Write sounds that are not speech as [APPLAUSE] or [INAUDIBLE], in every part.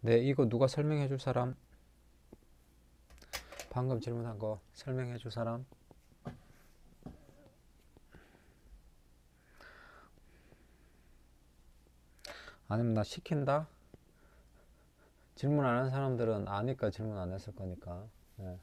네, 이거 누가 설명해 줄 사람? 방금 질문한 거 설명해 줄 사람? 아니면 나 시킨다? 질문 안 한 사람들은 아니까 질문 안 했을 거니까. 네.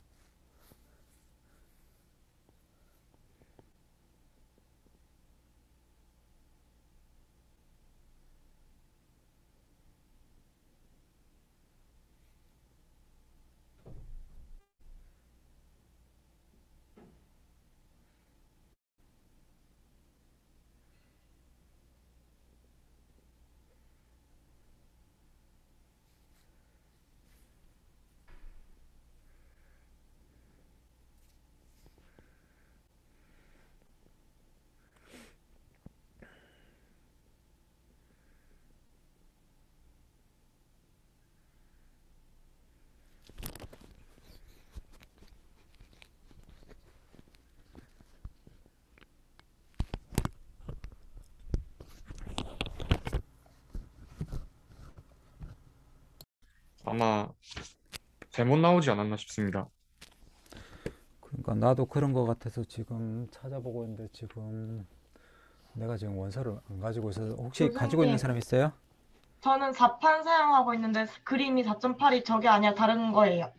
아마 잘못 나오지 않았나 싶습니다. 그러니까 나도 그런 거 같아서 지금 찾아보고 있는데 지금 내가 지금 원서를 안 가지고 있어서 혹시 가지고 있는. 사람 있어요? 저는 4판 사용하고 있는데 그림이 4.8이 저게 아니라 다른 거예요.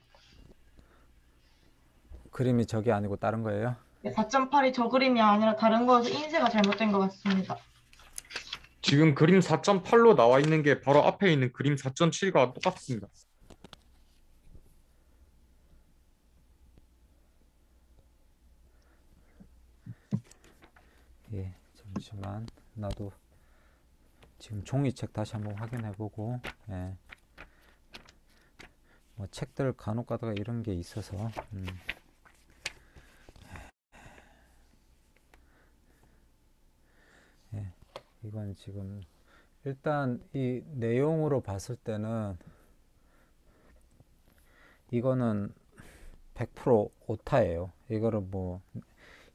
그림이 저게 아니고 다른 거예요? 4.8이 저 그림이 아니라 다른 거여서 인쇄가 잘못된 것 같습니다. 지금 그림 4.8로 나와 있는 게 바로 앞에 있는 그림 4.7과 똑같습니다. 예, 잠시만. 나도 지금 종이책 다시 한번 확인해 보고, 예. 뭐 책들 간혹 가다가 이런 게 있어서, 음. 예, 이건 지금 일단 이 내용으로 봤을 때는 이거는 100% 오타예요. 이거는 뭐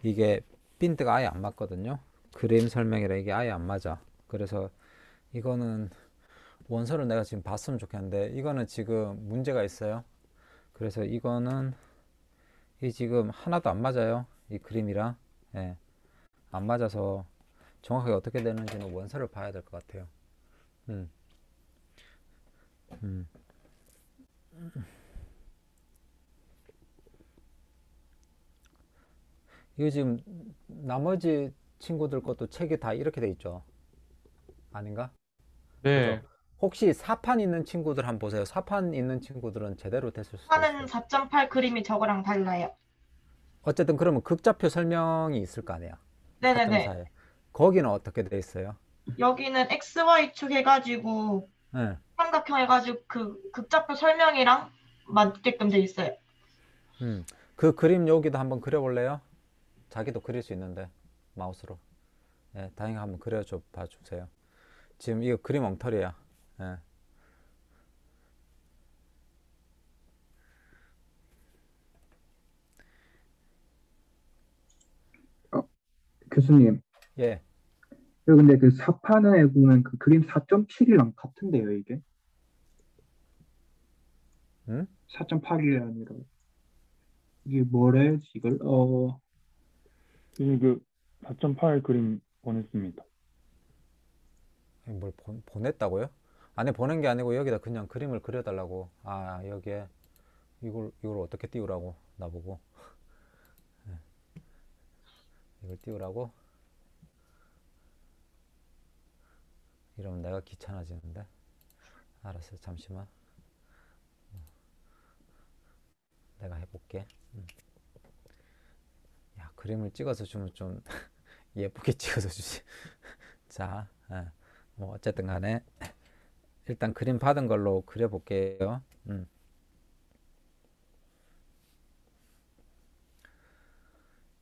이게 핀트가 아예 안 맞거든요. 그림 설명이라 이게 아예 안 맞아. 그래서 이거는 원서를 내가 지금 봤으면 좋겠는데 이거는 지금 문제가 있어요. 그래서 이거는 이 지금 하나도 안 맞아요. 이 그림이랑 예. 안 맞아서 정확하게 어떻게 되는지는 원서를 봐야 될 것 같아요. 음. 음. 이거 지금 나머지 친구들 것도 책이 다 이렇게 돼 있죠? 아닌가? 네, 그죠? 혹시 사판 있는 친구들 한번 보세요. 사판 있는 친구들은 제대로 됐을 수도 있어요. 4.8 그림이 저거랑 달라요. 어쨌든 그러면 극좌표 설명이 있을 거 아니야. 네네네. 4.4에. 거기는 어떻게 돼 있어요? 여기는 XY축 해가지고 예. 삼각형 해가지고 그 극좌표 설명이랑 맞게끔 돼 있어요. 음. 그 그림 여기도 한번 그려볼래요? 자기도 그릴 수 있는데 마우스로. 예, 다행히 한번 그려줘 봐주세요. 지금 이거 그림 엉터리야. 예. 교수님, 예. 저 근데 그 사판에 보면 그 그림 4.7이랑 같은데요, 이게? 음? 4.8이 아니라. 이게 뭐래, 이걸? 어, 지금 그4.8 그림 보냈습니다. 뭘 보, 보냈다고요? 아니 보낸 게 아니고 여기다 그냥 그림을 그려달라고. 아 여기에 이걸 이걸 어떻게 띄우라고 나보고. 예. [LAUGHS] 이걸 띄우라고? 이러면 내가 귀찮아지는데. 알았어, 잠시만. 내가 해볼게. 음. 야, 그림을 찍어서 주면 좀 [LAUGHS] 예쁘게 찍어서 주지. [LAUGHS] 자, 예. 뭐 어쨌든 간에 일단 그림 받은 걸로 그려볼게요. 음.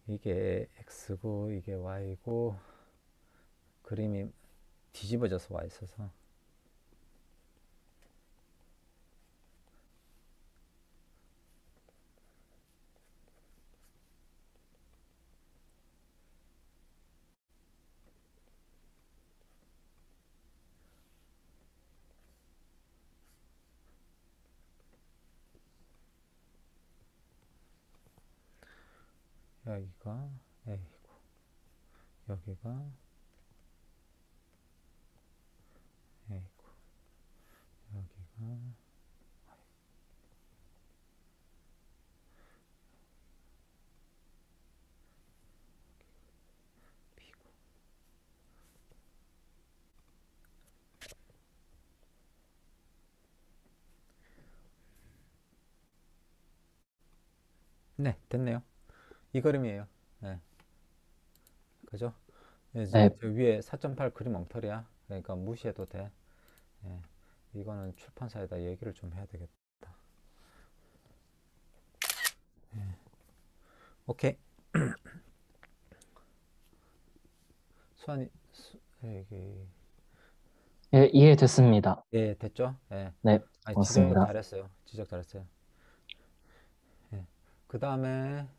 이게 X고 이게 Y고 그림이 뒤집어져서 와 있어서 여기가 A고 여기가 A고 여기가 네, 됐네요. 이 그림이에요. 네. 그죠? 이제 네. 저 위에 4.8 그림 엉터리야. 그러니까 무시해도 돼. 예. 이거는 출판사에다 얘기를 좀 해야 되겠다. 예. 오케이. [CLEARS THROAT] 수환이, 수, 여기, 예, 이해됐습니다. 예, 됐죠? 예. 네, 아니, 지적. 잘했어요. 지적 잘했어요. 예. 그 다음에, 어,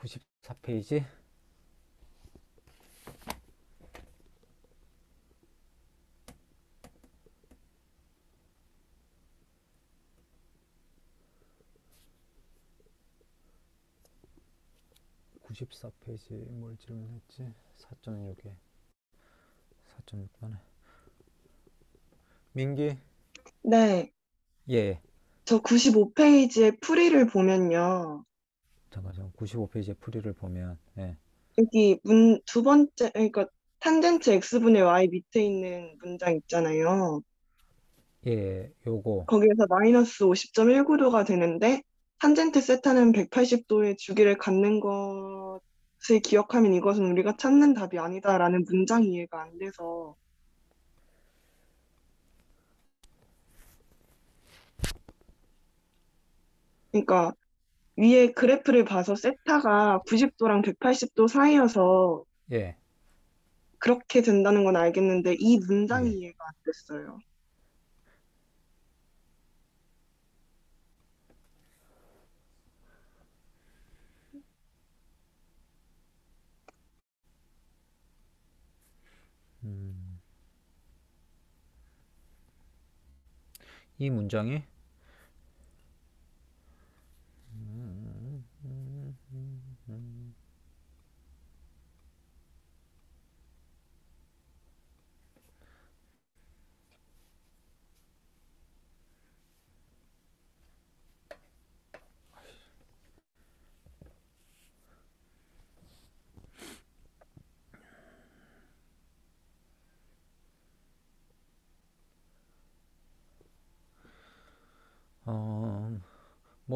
94페이지. 구십사 페이지 뭘 질문했지? 4.6에 4.6번에 민기 네, 예저 95페이지의 풀이를 보면요. 잠깐 잠깐 95페이지의 풀이를 보면 예. 여기 문, 두 번째, 그러니까 탄젠트 x분의 y 밑에 있는 문장 있잖아요. 예, 요거. 거기에서 마이너스 50.19도가 되는데, 탄젠트 세타는 180도의 주기를 갖는 것을 기억하면 이것은 우리가 찾는 답이 아니다라는 문장 이해가 안 돼서, 그러니까 위에 그래프를 봐서 세타가 90도랑 180도 사이여서 예 그렇게 된다는 건 알겠는데 이 문장이 네. 이해가 안 됐어요. 음. 이 문장이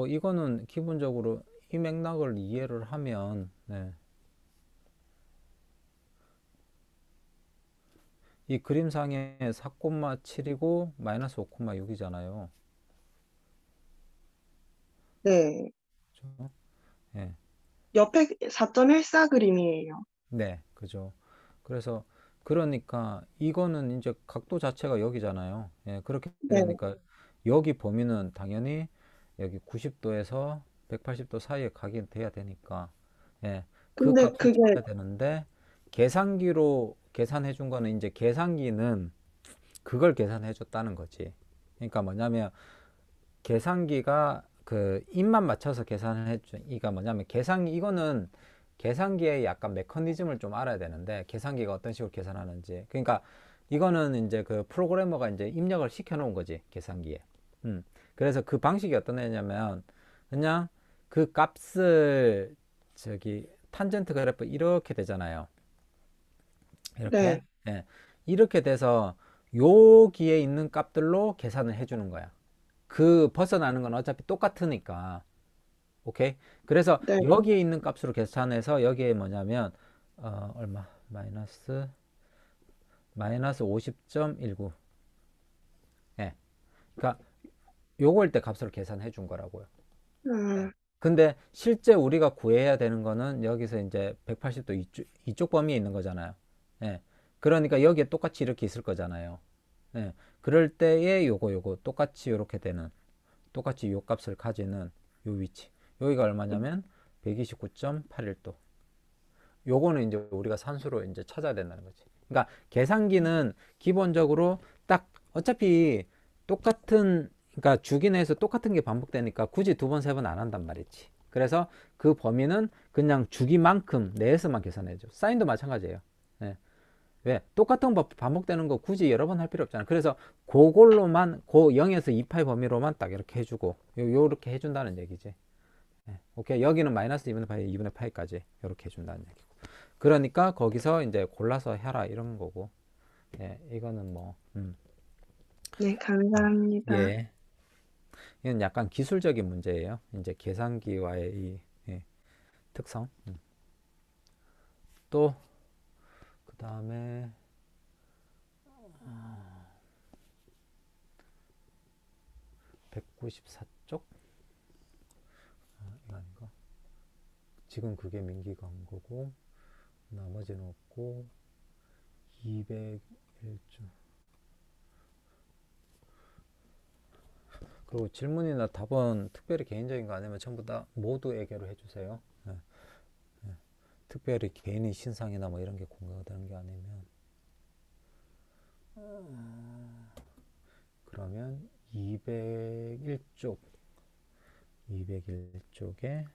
뭐 이거는 기본적으로 이 맥락을 이해를 하면 네. 이 그림상에 4,7이고 마이너스 5,6이잖아요. 네. 그죠? 예. 옆에 4.14 그림이에요. 네, 그죠. 그래서 그러니까 이거는 이제 각도 자체가 여기잖아요. 예, 그렇게 네. 되니까 여기 범위는 당연히 여기 90도에서 180도 사이에 가게 돼야 되니까 예, 그 근데 값을 그게 찾아야 되는데 계산기로 계산해 준 거는 이제 계산기는 그걸 계산해 줬다는 거지. 그러니까 뭐냐면 계산기가 그 입만 맞춰서 계산을 해줘. 이가 뭐냐면 계산기 이거는 계산기의 약간 메커니즘을 좀 알아야 되는데 계산기가 어떤 식으로 계산하는지. 그러니까 이거는 이제 그 프로그래머가 이제 입력을 시켜 놓은 거지 계산기에. 음. 그래서 그 방식이 어떤 애냐면 그냥 그 값을 저기 탄젠트 그래프 이렇게 되잖아요. 이렇게. 네. 예. 이렇게 돼서 여기에 있는 값들로 계산을 해주는 거야. 그 벗어나는 건 어차피 똑같으니까. 오케이? 그래서 네. 여기에 있는 값으로 계산해서 여기에 뭐냐면 어, 얼마? 마이너스 마이너스 50.19. 예. 그러니까 요걸 때 값으로 계산해 준 거라고요. 음, 근데 실제 우리가 구해야 되는 거는 여기서 이제 180도 이쪽, 이쪽 범위에 있는 거잖아요. 예. 그러니까 여기에 똑같이 이렇게 있을 거잖아요. 예. 그럴 때에 요거 요거 똑같이 이렇게 되는 똑같이 요 값을 가지는 요 위치. 여기가 얼마냐면 129.81도. 요거는 이제 우리가 산수로 이제 찾아야 된다는 거지. 그러니까 계산기는 기본적으로 딱 어차피 똑같은 그러니까 주기 내에서 똑같은 게 반복되니까 굳이 두 번, 세 번 안 한단 말이지. 그래서 그 범위는 그냥 주기만큼 내에서만 계산해줘. 사인도 마찬가지예요. 예. 왜? 똑같은 법 반복되는 거 굳이 여러 번 할 필요 없잖아. 그래서 그걸로만, 그 0에서 2파의 범위로만 딱 이렇게 해주고, 요, 요렇게 해준다는 얘기지. 예. 오케이. 여기는 마이너스 2분의 파이, 2분의 파이까지 이렇게 해준다는 얘기고. 그러니까 거기서 이제 골라서 해라 이런 거고. 예. 이거는 뭐, 음. 네, 감사합니다. 예. 이건 약간 기술적인 문제예요. 이제 계산기와의 이 예, 특성. 음. 또, 그 다음에, 194쪽? 아, 이거 아닌가? 지금 그게 민기가 한 거고, 나머지는 없고, 201쪽. 그리고 질문이나 답은 특별히 개인적인 거 아니면 전부 다 모두에게로 해주세요. 예. 예. 특별히 개인의 신상이나 뭐 이런 게 공개가 되는 게 아니면. 어, 그러면 201쪽, 201쪽에,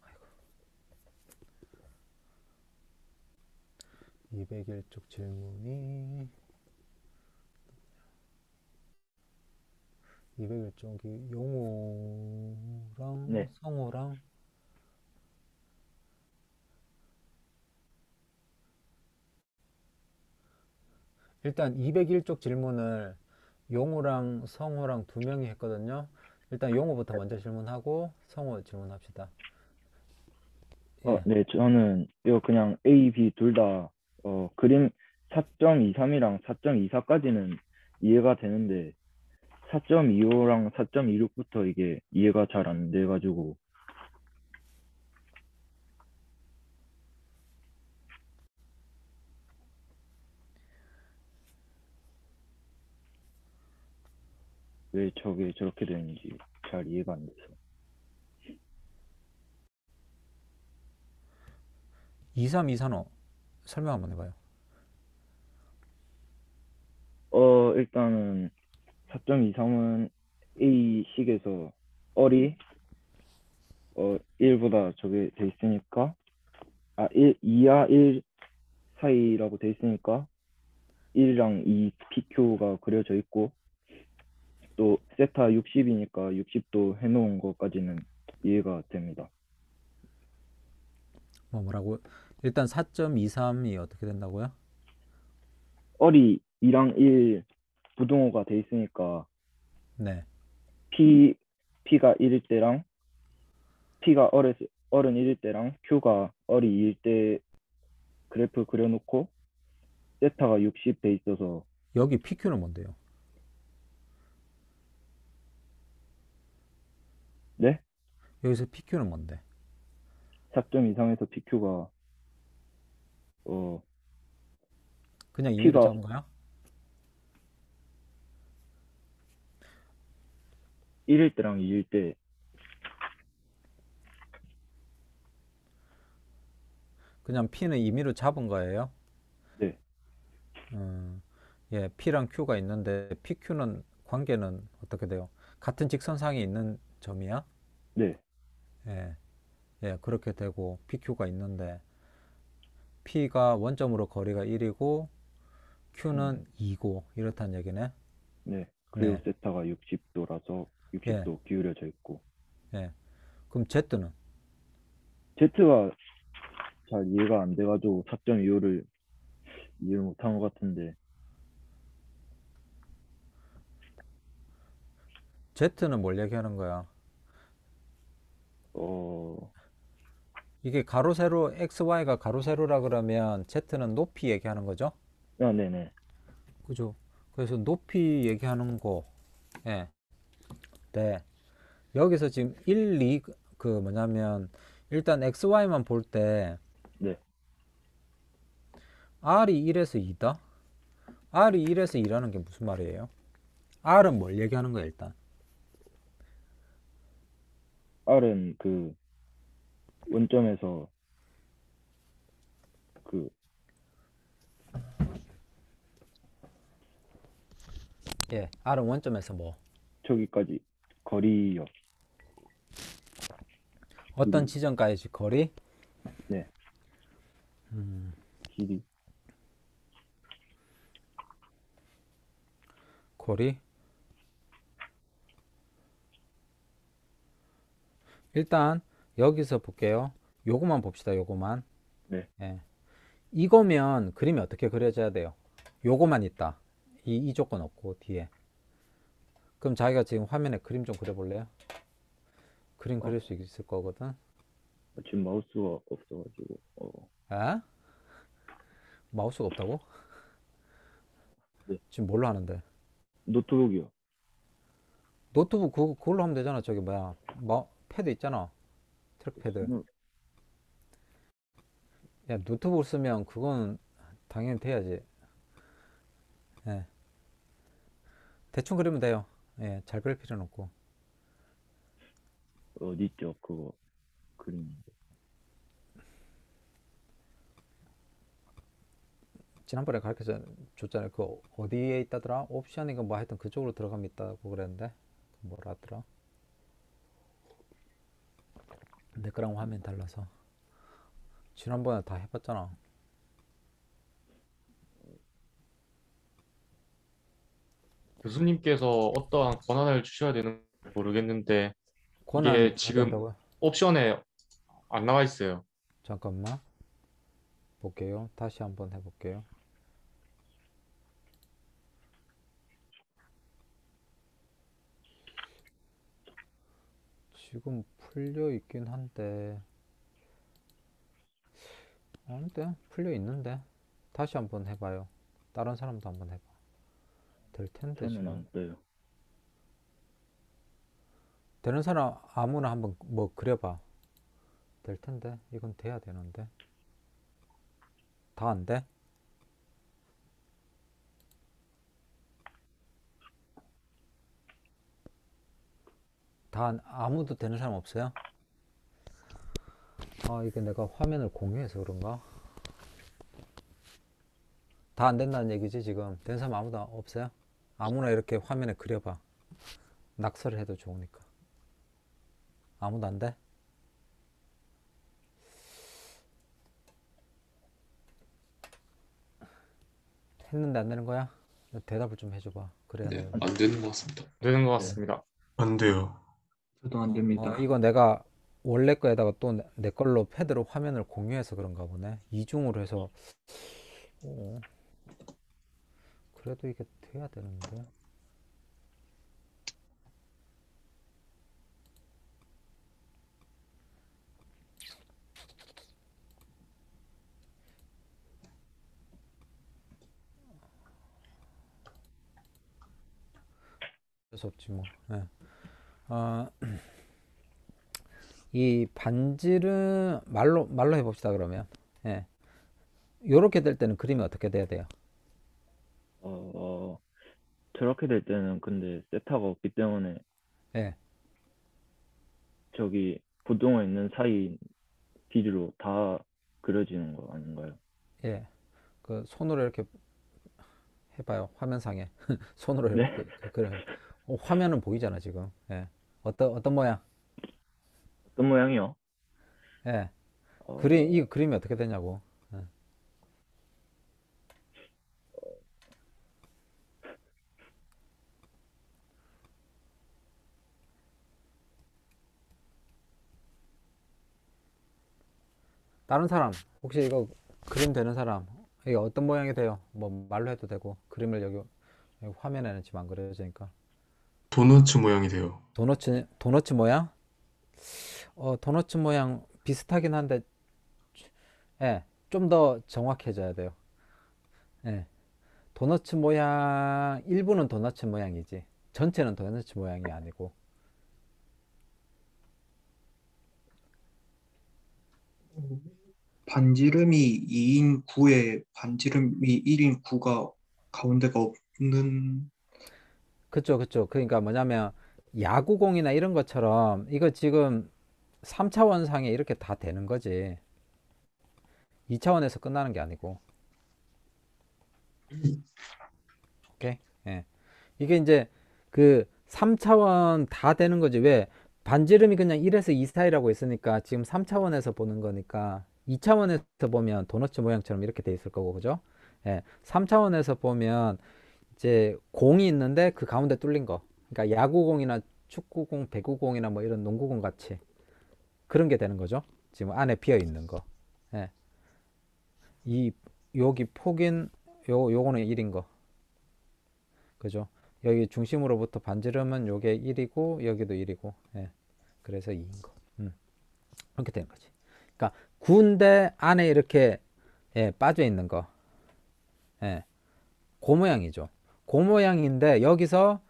아이고. 201쪽 질문이 201쪽이 용호랑 네. 성호랑 일단 201쪽 질문을 용호랑 성호랑 두 명이 했거든요. 일단 용호부터 먼저 질문하고 성호 질문합시다. 어, 예. 네, 저는 이거 그냥 A, B 둘다 어, 그림 4.23이랑 4.24까지는 이해가 되는데 4.25랑 4.26부터 이게 이해가 잘 안 돼가지고 왜 저게 저렇게 되는지 잘 이해가 안 돼서 23, 235 설명 한번 해봐요. 어, 일단은 4.23은 A식에서 얼이 어 1보다 저게 돼 있으니까 아 1, 2와 1 사이라고 돼 있으니까 1이랑 2 PQ가 그려져 있고 또 세타 60이니까 60도 해놓은 것까지는 이해가 됩니다. 뭐 뭐라고? 일단 4.23이 어떻게 된다고요? 얼이 2랑 1 부등호가 돼 있으니까 네. P, P가 1일 때랑 P가 얼에, 얼은 1일 때랑 Q가 얼이 2일 때 그래프 그려놓고 세타가 60 돼 있어서 여기 PQ는 뭔데요? 네? 여기서 PQ는 뭔데? 4.23에서 PQ가 어 그냥 임의로 P가- 잡은 거야? 1일 때랑 2일 때 그냥 P는 임의로 잡은 거예요? 네. 음, 예, P랑 Q가 있는데 PQ는 관계는 어떻게 돼요? 같은 직선상에 있는 점이야? 네, 예, 예, 그렇게 되고 PQ가 있는데 P가 원점으로 거리가 1이고 Q는 2고 이렇다는 얘기네. 네. 그리고 네. 세타가 60도라서 60도 기울여져 있고 예. 그럼 Z는 Z가 잘 이해가 안 돼가지고 4.25를 이해를 못한 것 같은데 Z는 뭘 얘기하는 거야? 어 이게 가로 세로 XY가 가로 세로라 그러면 Z는 높이 얘기하는 거죠? 아, 네네 그죠? 그래서 높이 얘기하는 거, 예. 네. 여기서 지금 1, 2, 그 뭐냐면, 일단 XY만 볼 때, 네. R이 1에서 2다? R이 1에서 2라는 게 무슨 말이에요? R은 뭘 얘기하는 거야, 일단? R은 그 원점에서 그 예. R은 원점에서 뭐? 저기까지 거리요. 어떤 음. 지점까지 거리? 네. 음, 길이. 거리. 일단 여기서 볼게요. 요거만 봅시다. 요거만. 네. 예. 이거면 그림이 어떻게 그려져야 돼요? 요거만 있다. 이, 이 조건 없고 뒤에. 그럼 자기가 지금 화면에 그림 좀 그려볼래요? 그림 그릴 수 있을 거거든. 지금 마우스가 없어가지고 어, 에? 마우스가 없다고? 네. 지금 뭘로 하는데? 노트북이요. 노트북 그거, 그걸로 하면 되잖아. 저기 뭐야. 마, 패드 있잖아. trackpad. 음. 야, 노트북 쓰면 그건 당연히 돼야지. 예. 대충 그리면 돼요. 예, 잘 그릴 필요는 없고. 어디 있죠? 그거 그림. 지난번에 가르쳐 줬잖아요. 그 어디에 있다더라? 옵션인가 뭐 하여튼 그쪽으로 들어가면 있다고 그랬는데. 그 뭐라 하더라? 내 거랑 화면 달라서. 지난번에 다 해봤잖아. 교수님께서 어떠한 권한을 주셔야 되는 모르겠는데 권한 이게 지금 된다고요? 옵션에 안 나와 있어요. 잠깐만 볼게요. 다시 한번 해볼게요. 지금 풀려 있긴 한데 아닌데 풀려 있는데 다시 한번 해봐요. 다른 사람도 한번 해봐. 될 텐데 저는 지금 안 떠요. 되는 사람 아무나 한번 뭐 그려봐. 될 텐데 이건 돼야 되는데 다 안 돼? 다 안- 아무도 되는 사람 없어요? 아 이게 내가 화면을 공유해서 그런가? 다 안 된다는 얘기지 지금 된 사람 아무도 없어요? 아무나 이렇게 화면에 그려봐 낙서를 해도 좋으니까 아무도 안 돼? 했는데 안 되는 거야? 대답을 좀 해줘봐. 그래야 네, 돼. 안 되는 것 같습니다. 되는 것 같습니다. 안 돼요. 저도 안 됩니다. 어, 이거 내가 원래 거에다가 또 내 걸로 패드로 화면을 공유해서 그런가 보네. 이중으로 해서. 어. 그래도 이게 돼야 되는데. 없지 뭐. 예. 어, [CLEARS THROAT] 이 반지를 말로 말로 해봅시다 그러면. 예. 요렇게 될 때는 그림이 어떻게 돼야 돼요? 어, 어, 저렇게 될 때는 근데 세타가 없기 때문에 예. 저기 부동어 있는 사이 길이로 다 그려지는 거 아닌가요? 예. 그 손으로 이렇게 해봐요. 화면상에 [LAUGHS] 손으로 네. 이렇게 그래. 어, 화면은 보이잖아 지금. 예. 어떤 어떤 모양? 어떤 모양이요? 예. 어, 그림 이 그림이 어떻게 되냐고. 예. 다른 사람 혹시 이거 그림 되는 사람 이게 어떤 모양이 돼요? 뭐 말로 해도 되고 그림을 여기, 여기 화면에는 지금 안 그려지니까 도너츠 모양이 돼요. 도너츠 도너츠 모양? 어 도너츠 모양 비슷하긴 한데 예, 좀 더 정확해져야 돼요. 예. 도너츠 모양 일부는 도너츠 모양이지 전체는 도너츠 모양이 아니고 반지름이 2인 9에 반지름이 1인 9가 가운데가 없는 그쵸 그쵸. 그러니까 뭐냐면 야구공이나 이런 것처럼 이거 지금 3차원 상에 이렇게 다 되는 거지. 2차원에서 끝나는 게 아니고. 오케이? 예. 이게 이제 그 3차원 다 되는 거지. 왜? 반지름이 그냥 1에서 2 사이라고 했으니까 지금 3차원에서 보는 거니까 2차원에서 보면 도너츠 모양처럼 이렇게 돼 있을 거고 그죠? 예, 3차원에서 보면 이제 공이 있는데 그 가운데 뚫린 거. 그러니까 야구공이나 축구공, 배구공이나 뭐 이런 농구공 같이 그런 게 되는 거죠. 지금 안에 비어 있는 거. 예. 이 여기 폭인 요 요거는 1인 거. 그죠? 여기 중심으로부터 반지름은 요게 1이고 여기도 1이고. 예. 그래서 2인 거. 음. 이렇게 되는 거지. 그러니까 군대 안에 이렇게 예, 빠져 있는 거. 예. 그 모양이죠. 그 모양인데 여기서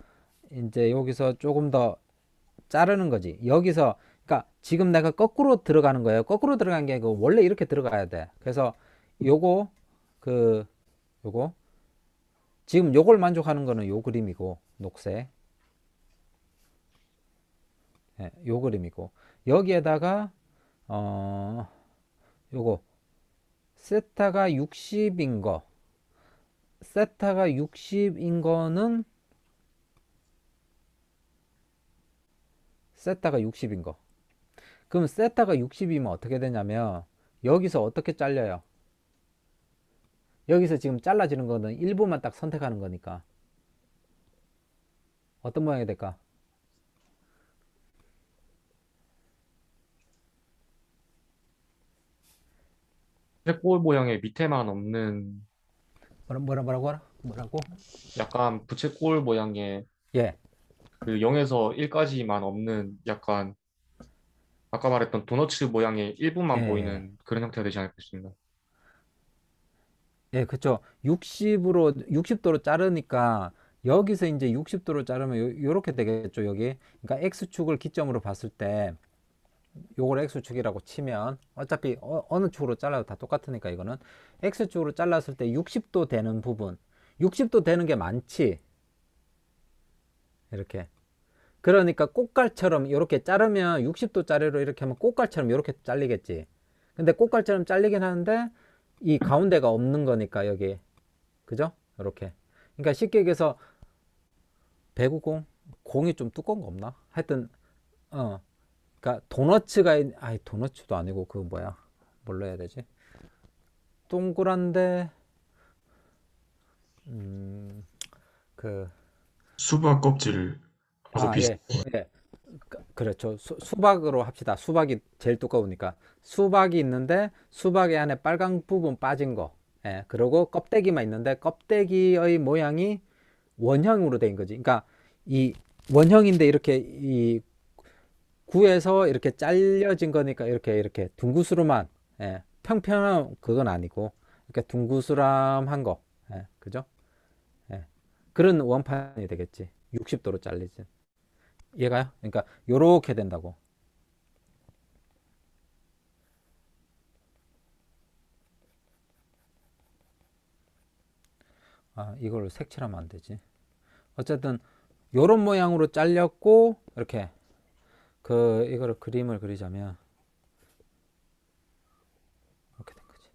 이제 여기서 조금 더 자르는 거지. 여기서 그러니까 지금 내가 거꾸로 들어가는 거예요. 거꾸로 들어간 게 아니고 원래 이렇게 들어가야 돼. 그래서 요거 그 요거 지금 요걸 만족하는 거는 요 그림이고 녹색 예, 요 그림이고 여기에다가 어 요거 세타가 60인 거 세타가 60인 거는 세타가 60인 거 그럼 세타가 60이면 어떻게 되냐면 여기서 어떻게 잘려요? 여기서 지금 잘라지는 거는 일부만 딱 선택하는 거니까 어떤 모양이 될까? 부채꼴 모양의 밑에만 없는 뭐라 뭐라 뭐라고 하라? 뭐라고? 약간 부채꼴 모양의 예. 그 0에서 1까지만 없는 약간 아까 말했던 도너츠 모양의 일부만 예. 보이는 그런 형태가 되지 않을까 싶습니다. 예, 그쵸. 60으로, 60도로 자르니까 여기서 이제 60도로 자르면 요, 요렇게 되겠죠, 여기. 그러니까 X축을 기점으로 봤을 때 요걸 X축이라고 치면 어차피 어, 어느 축으로 잘라도 다 똑같으니까 이거는 X축으로 잘랐을 때 60도 되는 부분. 60도 되는 게 많지. 이렇게. 그러니까 꽃갈처럼 이렇게 자르면 60도 짜리로 이렇게 하면 꽃갈처럼 이렇게 잘리겠지. 근데 꽃갈처럼 잘리긴 하는데 이 가운데가 없는 거니까 여기 그죠? 이렇게 그러니까 쉽게 얘기해서 배구공 공이 좀 두꺼운 거 없나? 하여튼 어 그러니까 도너츠가 있- 아이 도너츠도 아니고 그 뭐야 뭘로 해야 되지? 동그란데 음 그 수박 껍질 아, 비슷. 예, 예. 그- 그렇죠. 수, 수박으로 합시다. 수박이 제일 두꺼우니까. 수박이 있는데 수박의 안에 빨간 부분 빠진 거. 예, 그리고 껍데기만 있는데 껍데기의 모양이 원형으로 된 거지. 그러니까 이 원형인데 이렇게 이 구에서 이렇게 잘려진 거니까 이렇게 이렇게 둥구스름한 예, 평평한 그건 아니고 이렇게 둥구스름한 거. 예, 그죠? 예. 그런 원판이 되겠지. 60도로 잘리지. 이해가요? 그러니까 요렇게 된다고. 아, 이걸 색칠하면 안 되지. 어쨌든 요런 모양으로 잘렸고 이렇게 그 이거를 그림을 그리자면 이렇게 된 거지.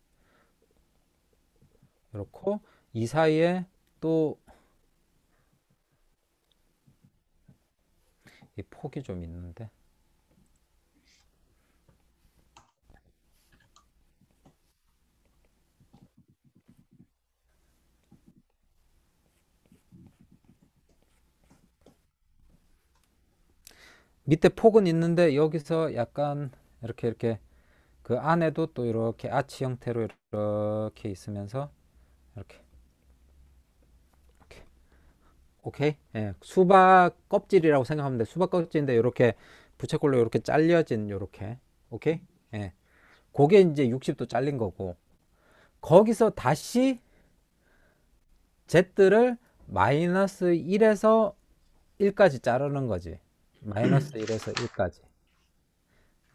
이렇고 이 사이에 또 이 폭이 좀 있는데 밑에 폭은 있는데 여기서 약간 이렇게 이렇게 그 안에도 또 이렇게 아치 형태로 이렇게 있으면서 이렇게. 오케이. 예, 수박 껍질이라고 생각하면 돼. 수박 껍질인데 이렇게 부채꼴로 이렇게 잘려진 이렇게. 오케이? 예. 그게 이제 60도 잘린 거고. 거기서 다시 Z를 마이너스 1에서 1까지 자르는 거지 마이너스 1에서 1까지.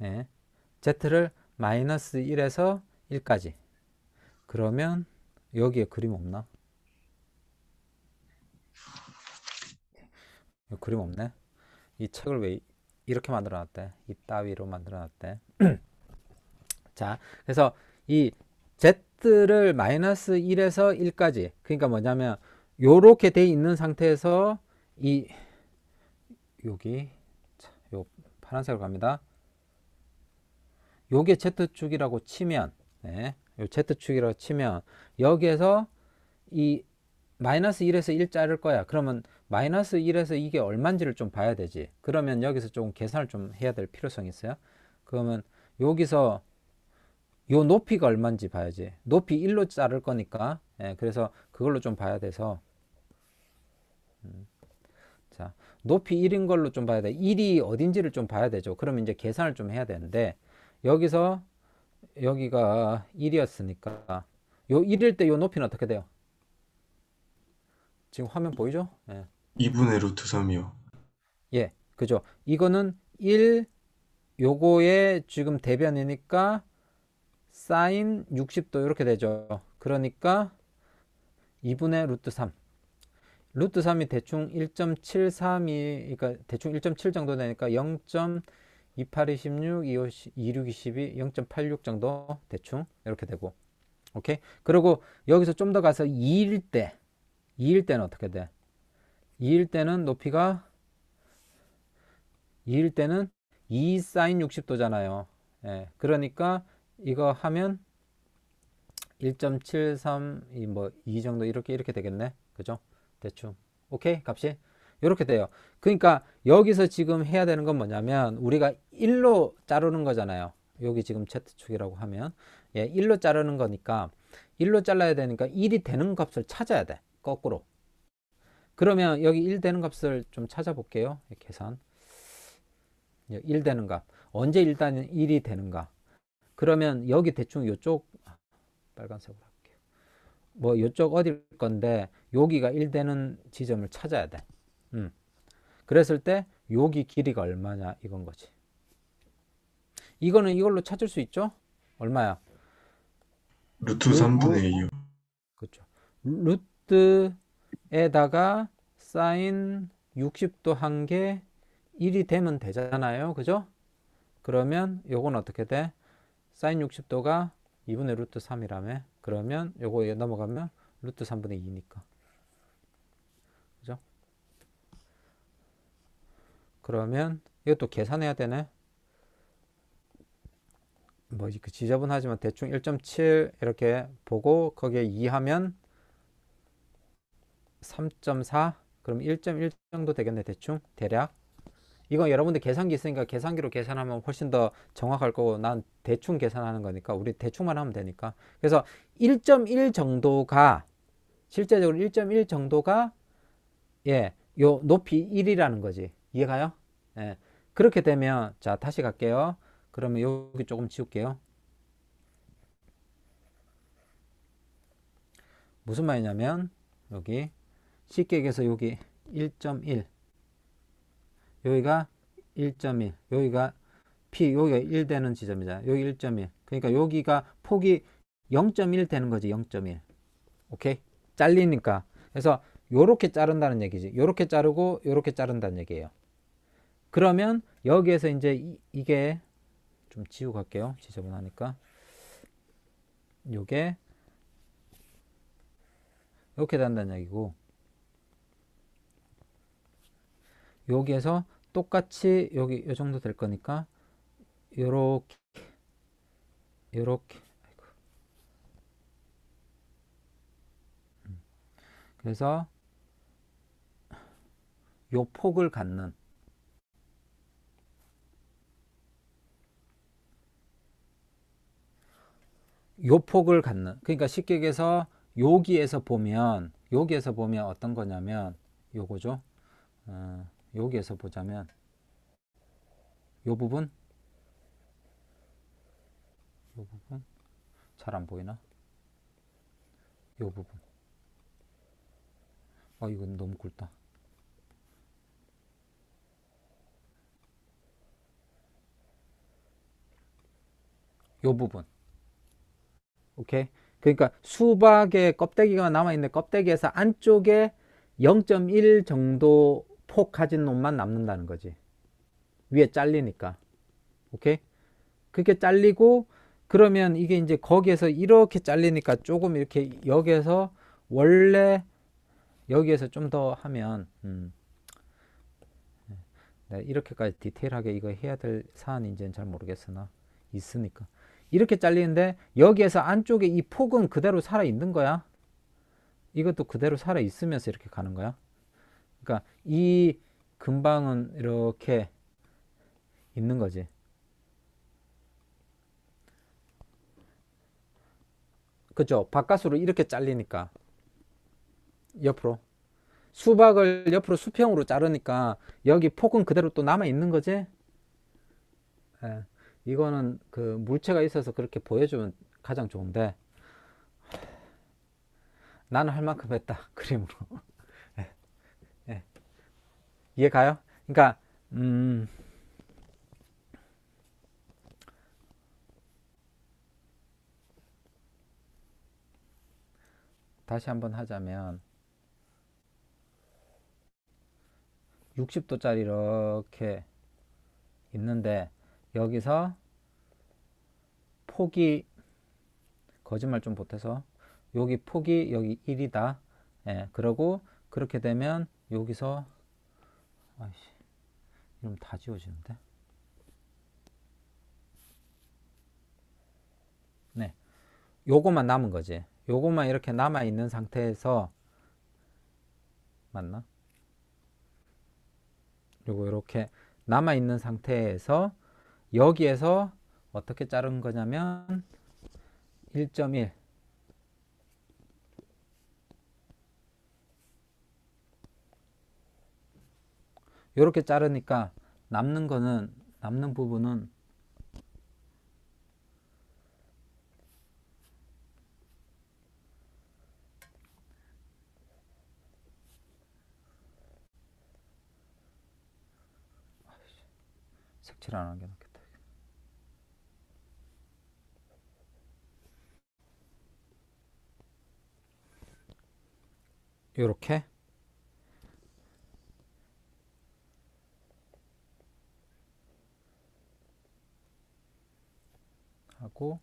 예. Z를 마이너스 1에서 1까지. 그러면 여기에 그림 없나? 그림 없네. 이 책을 왜 이렇게 만들어 놨대? 이 따위로 만들어 놨대? [CLEARS THROAT] 자 그래서 이 Z를 마이너스 1에서 1까지. 그러니까 뭐냐면 요렇게 돼 있는 상태에서 이 여기 파란색으로 갑니다. 요게 Z축이라고 치면, 네, 요 Z축이라고 치면, 여기에서 이 마이너스 1에서 1 자를 거야. 그러면 마이너스 1에서 이게 얼마인지를 좀 봐야 되지. 그러면 여기서 조금 계산을 좀 해야 될 필요성이 있어요. 그러면 여기서 요 높이가 얼마인지 봐야지. 높이 1로 자를 거니까. 예, 그래서 그걸로 좀 봐야 돼서. 음, 자, 높이 1인 걸로 좀 봐야 돼. 1이 어딘지를 좀 봐야 되죠. 그러면 이제 계산을 좀 해야 되는데, 여기서 여기가 1이었으니까, 요 1일 때 요 높이는 어떻게 돼요? 지금 화면 보이죠? 예. 2분의 루트 3이요. 예, 그죠. 이거는 1, 요거의 지금 대변이니까 사인 60도 이렇게 되죠. 그러니까 2분의 루트 3. 루트 3이 대충 1.73이, 그러니까 대충 1.7 정도 되니까 0.2826, 26, 22, 0.86 정도 대충 이렇게 되고. 오케이? 그리고 여기서 좀 더 가서 2일 때, 2일 때는 어떻게 돼? 2일 때는 높이가 2일 때는 2 사인 60도잖아요. 예, 그러니까 이거 하면 1.73, 이뭐2 정도 이렇게 이렇게 되겠네. 그죠? 대충. 오케이, 값이 이렇게 돼요. 그러니까 여기서 지금 해야 되는 건 뭐냐면 우리가 1로 자르는 거잖아요. 여기 지금 Z축이라고 하면 예, 1로 자르는 거니까 1로 잘라야 되니까 1이 되는 값을 찾아야 돼. 거꾸로. 그러면 여기 1 되는 값을 좀 찾아볼게요. 계산. 1 되는 값. 언제 일단 1이 되는가? 그러면 여기 대충 요쪽 빨간색으로 할게요. 뭐 요쪽 어딜 건데 여기가 1 되는 지점을 찾아야 돼. 음. 그랬을 때 여기 길이가 얼마냐 이건 거지. 이거는 이걸로 찾을 수 있죠? 얼마야? 루트 3분의 2요. 그렇죠. 루트에다가 사인 60도 한게 1이 되면 되잖아요. 그죠? 그러면 요건 어떻게 돼? 사인 60도가 2분의 루트 3이라며. 그러면 요거 넘어가면 루트 3분의 2니까. 그죠? 그러면 이것도 계산해야 되네. 뭐그 지저분하지만 대충 1.7 이렇게 보고 거기에 2 하면 3.4 그럼 1.1 정도 되겠네 대충 대략 이거 여러분들 계산기 있으니까 계산기로 계산하면 훨씬 더 정확할 거고 난 대충 계산하는 거니까 우리 대충만 하면 되니까. 그래서 1.1 정도가 실제적으로 1.1 정도가 예, 요 높이 1이라는 거지. 이해가요? 예, 그렇게 되면 자 다시 갈게요. 그러면 여기 조금 지울게요. 무슨 말이냐면 여기 쉽게 얘기해서 여기 1.1 여기가 1.1 여기가 P 여기가 1 되는 지점이잖아 여기 1.1 그러니까 여기가 폭이 0.1 되는 거지 0.1 오케이? 잘리니까. 그래서 요렇게 자른다는 얘기지. 요렇게 자르고 요렇게 자른다는 얘기예요. 그러면 여기에서 이제 이, 이게 좀 지우고 갈게요. 지저분하니까. 요게 이렇게 된다는 얘기고 여기에서 똑같이 여기 이 정도 될 거니까 요렇게 요렇게 아이고. 음. 그래서 요 폭을 갖는 요 폭을 갖는 그러니까 쉽게 얘기해서 여기에서 보면 여기에서 보면 어떤 거냐면 요거죠 어, 여기에서 보자면 요 부분? 요 부분? 잘 안 보이나? 요 부분. 어 이건 너무 굵다. 요 부분. 오케이? 그러니까 수박의 껍데기가 남아있는 껍데기에서 안쪽에 0.1 정도 폭 가진 놈만 남는다는 거지. 위에 잘리니까. 오케이? 그렇게 잘리고 그러면 이게 이제 거기에서 이렇게 잘리니까 조금 이렇게 여기에서 원래 여기에서 좀 더 하면 음. 네, 이렇게까지 디테일하게 이거 해야 될 사안인지는 잘 모르겠으나 있으니까 이렇게 잘리는데 여기에서 안쪽에 이 폭은 그대로 살아 있는 거야. 이것도 그대로 살아 있으면서 이렇게 가는 거야. 그러니까 이 근방은 이렇게 있는 거지. 그죠? 바깥으로 이렇게 잘리니까 옆으로 수박을 옆으로 수평으로 자르니까 여기 폭은 그대로 또 남아 있는 거지. 예, 이거는 그 물체가 있어서 그렇게 보여주면 가장 좋은데 나는 할 만큼 했다 [LAUGHS] 그림으로. 이해 가요? 그러니까 음. 다시 한번 하자면 60도짜리 이렇게 있는데 여기서 폭이 거짓말 좀 못해서 여기 폭이 여기 1이다. 예, 그러고 그렇게 되면 여기서 아이씨 이러면 다 지워지는데. 네. 요거만 남은 거지. 요것만 이렇게 남아 있는 상태에서 맞나? 요거 이렇게 남아 있는 상태에서 여기에서 어떻게 자른 거냐면 1.1 요렇게 자르니까 남는 거는 남는 부분은 색칠 안 하는 게 낫겠다. 요렇게 하고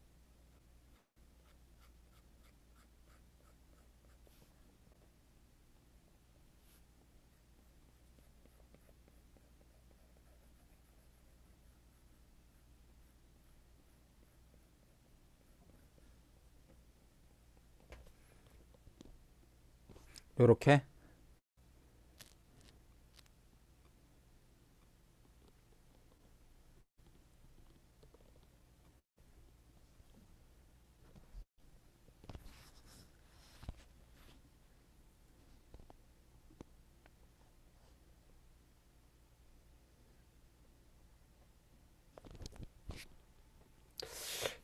요렇게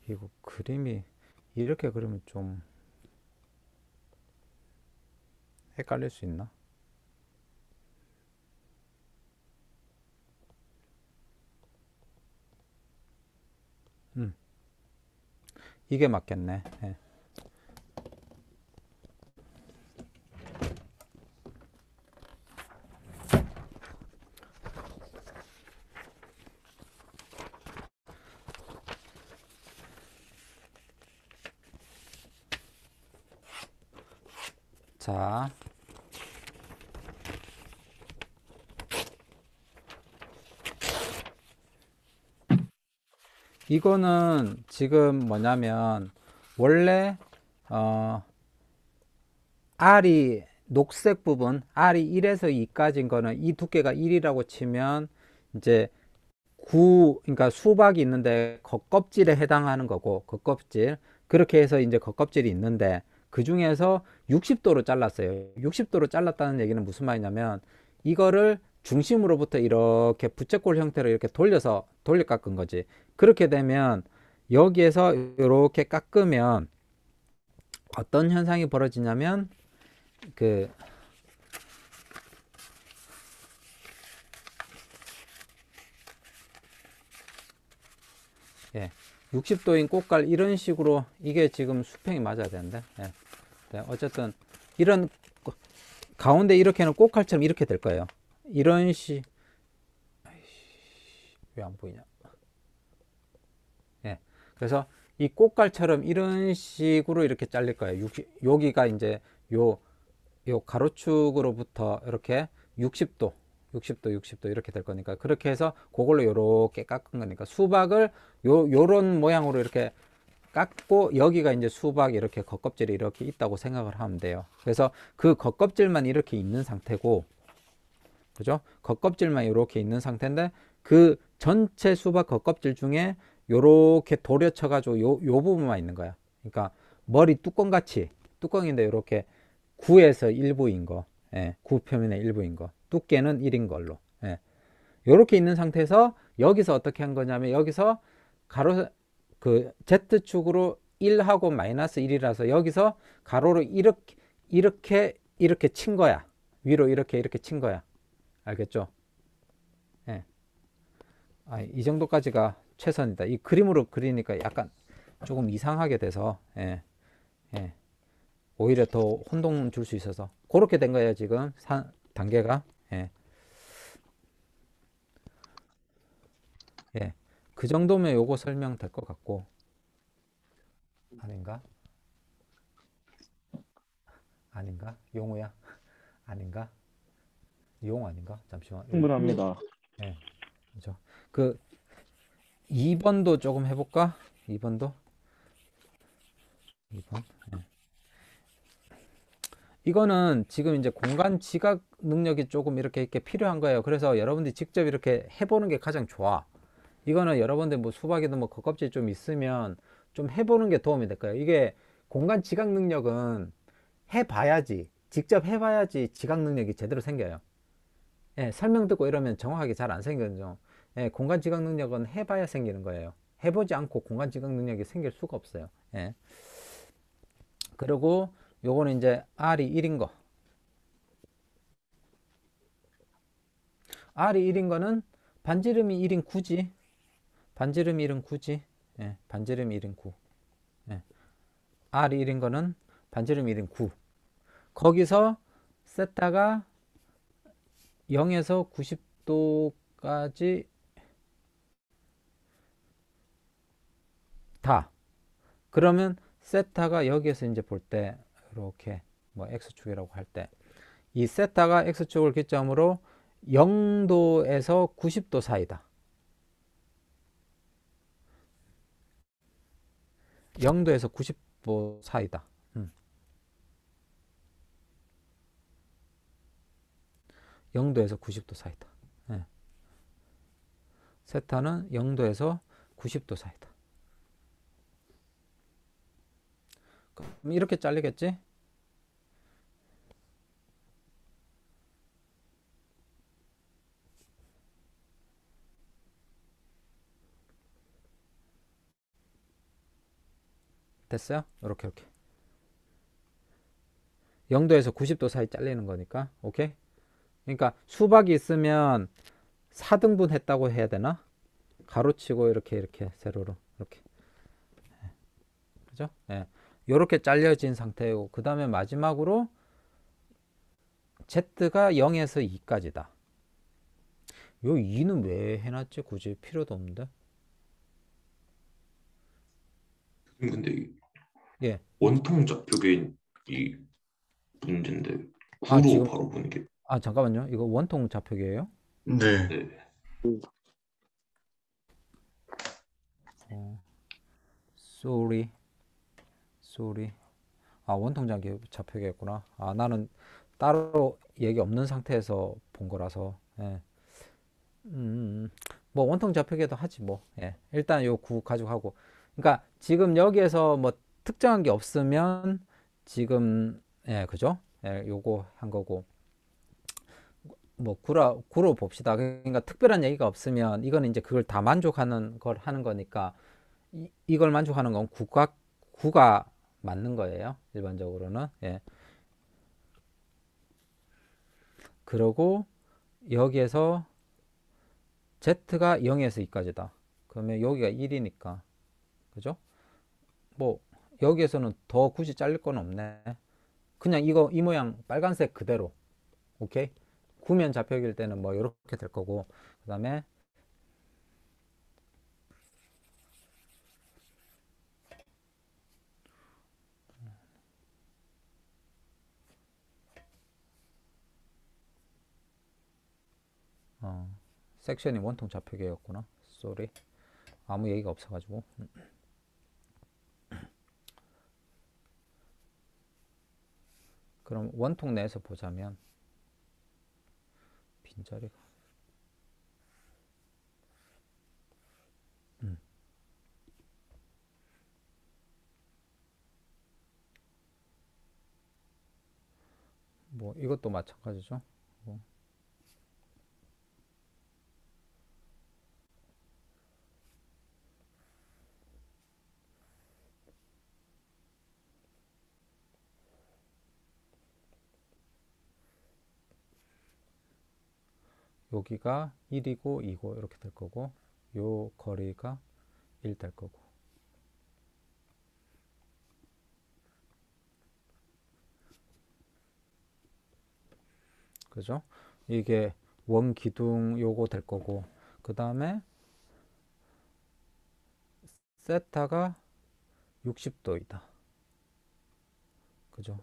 이거 그림이 이렇게 그리면 좀 헷갈릴 수 있나? 음. 이게 맞겠네. 예. 자, 이거는 지금 뭐냐면 원래 어 R이 녹색 부분 R이 1에서 2까지인 거는 이 두께가 1이라고 치면 이제 구 그러니까 수박이 있는데 겉껍질에 해당하는 거고 겉껍질. 그렇게 해서 이제 겉껍질이 있는데 그 중에서 60도로 잘랐어요. 60도로 잘랐다는 얘기는 무슨 말이냐면 이거를 중심으로부터 이렇게 부채꼴 형태로 이렇게 돌려서 돌려 깎은 거지. 그렇게 되면 여기에서 이렇게 깎으면 어떤 현상이 벌어지냐면 그 예, 60도인 꽃갈 이런 식으로 이게 지금 수평이 맞아야 되는데 예. 네, 어쨌든 이런 꼬- 가운데 이렇게는 꽃갈처럼 이렇게 될 거예요. 이런 식왜안 보이냐? 예. 그래서 이 꽃갈처럼 이런 식으로 이렇게 잘릴 거예요. 60, 여기가 이제 요, 요 가로축으로부터 이렇게 60도, 60도, 60도 이렇게 될 거니까 그렇게 해서 그걸로 요렇게 깎은 거니까 수박을 요 요런 모양으로 이렇게 깎고 여기가 이제 수박 이렇게 겉껍질이 이렇게 있다고 생각을 하면 돼요. 그래서 그 겉껍질만 이렇게 있는 상태고 그죠? 겉껍질만 이렇게 있는 상태인데 그 전체 수박 겉껍질 중에 요렇게 도려쳐 가지고 요, 요 부분만 있는 거야. 그러니까 머리 뚜껑 같이 뚜껑인데 이렇게 9에서 1부인 거. 예, 9 표면의 일부인 거. 두께는 1인 걸로. 예. 요렇게 있는 상태에서 여기서 어떻게 한 거냐면 여기서 가로 그 Z축으로 1하고 마이너스 1이라서 여기서 가로로 이렇게 이렇게 이렇게 친 거야. 위로 이렇게 이렇게 친 거야. 알겠죠? 예. 아, 이 정도까지가 최선이다. 이 그림으로 그리니까 약간 조금 이상하게 돼서 예. 예. 오히려 더 혼동 줄 수 있어서 그렇게 된 거예요 지금 사, 단계가 예. 예. 그 정도면 요거 설명 될 것 같고 아닌가? 아닌가? 용우야? 아닌가? 용 아닌가? 잠시만 충분합니다. 그죠? 그 2번도 조금 해 볼까? 2번도 2번 예. 이거는 지금 이제 공간 지각 능력이 조금 이렇게 이렇게 필요한 거예요. 그래서 여러분들이 직접 이렇게 해 보는 게 가장 좋아. 이거는 여러분들 뭐 수박에도 뭐 겉껍질 좀 있으면 좀 해보는 게 도움이 될 거예요. 이게 공간 지각 능력은 해봐야지, 직접 해봐야지 지각 능력이 제대로 생겨요. 예, 설명 듣고 이러면 정확하게 잘 안 생기죠. 예, 공간 지각 능력은 해봐야 생기는 거예요. 해보지 않고 공간 지각 능력이 생길 수가 없어요. 예. 그리고 요거는 이제 R이 1인 거. R이 1인 거는 반지름이 1인 9지. 반지름이 1인 9지. 예, 반지름이 1인 9. 예. R이 1인 거는 반지름이 1인 9. 거기서 세타가 0에서 90도까지 다. 그러면 세타가 여기에서 이제 볼 때 이렇게 뭐 x축이라고 할 때 이 세타가 x축을 기점으로 0도에서 90도 사이다. 0도에서 90도 사이다. 음. 0도에서 90도 사이다. 예. 세타는 0도에서 90도 사이다. 이렇게 잘리겠지? 됐어요? 이렇게 이렇게 0도에서 90도 사이 잘리는 거니까 오케이? 그러니까 수박이 있으면 4등분 했다고 해야 되나? 가로치고 이렇게 이렇게 세로로 이렇게 예. 그죠? 예. 요렇게 잘려진 상태이고 그 다음에 마지막으로 Z가 0에서 2까지다. 요 2는 왜 해놨지? 굳이 필요도 없는데. 근데 이 예. 원통 좌표계인 이 문제인데 아, 구로 지금- 바로 보는 게 아 잠깐만요. 이거 원통 좌표기예요? 네. 네. 어, sorry, sorry. 아 원통 좌표 좌표기였구나. 아 나는 따로 얘기 없는 상태에서 본 거라서. 예. 음, 뭐 원통 좌표기도 하지 뭐. 예. 일단 요 구 가지고 하고. 그러니까 지금 여기에서 뭐 특정한 게 없으면 지금 예 그죠? 예, 요거 한 거고. 뭐 구라 구로 봅시다. 그러니까 특별한 얘기가 없으면 이거는 이제 그걸 다 만족하는 걸 하는 거니까 이, 이걸 만족하는 건 구가 구가 맞는 거예요. 일반적으로는 예. 그러고 여기에서 z가 0에서 2까지다. 그러면 여기가 1이니까 그죠? 뭐 여기에서는 더 굳이 잘릴 건 없네. 그냥 이거 이 모양 빨간색 그대로 오케이? 구면 좌표일 때는 뭐 이렇게 될 거고 그 다음에 어, 섹션이 원통 좌표계였구나. 쏘리. 아무 얘기가 없어가지고. 그럼 원통 내에서 보자면 빈자리가 음. 뭐 이것도 마찬가지죠. 뭐. 여기가 1이고 2고 이렇게 될 거고 요 거리가 1 될 거고 그죠? 이게 원 기둥 요거 될 거고 그 다음에 세타가 60도이다 그죠?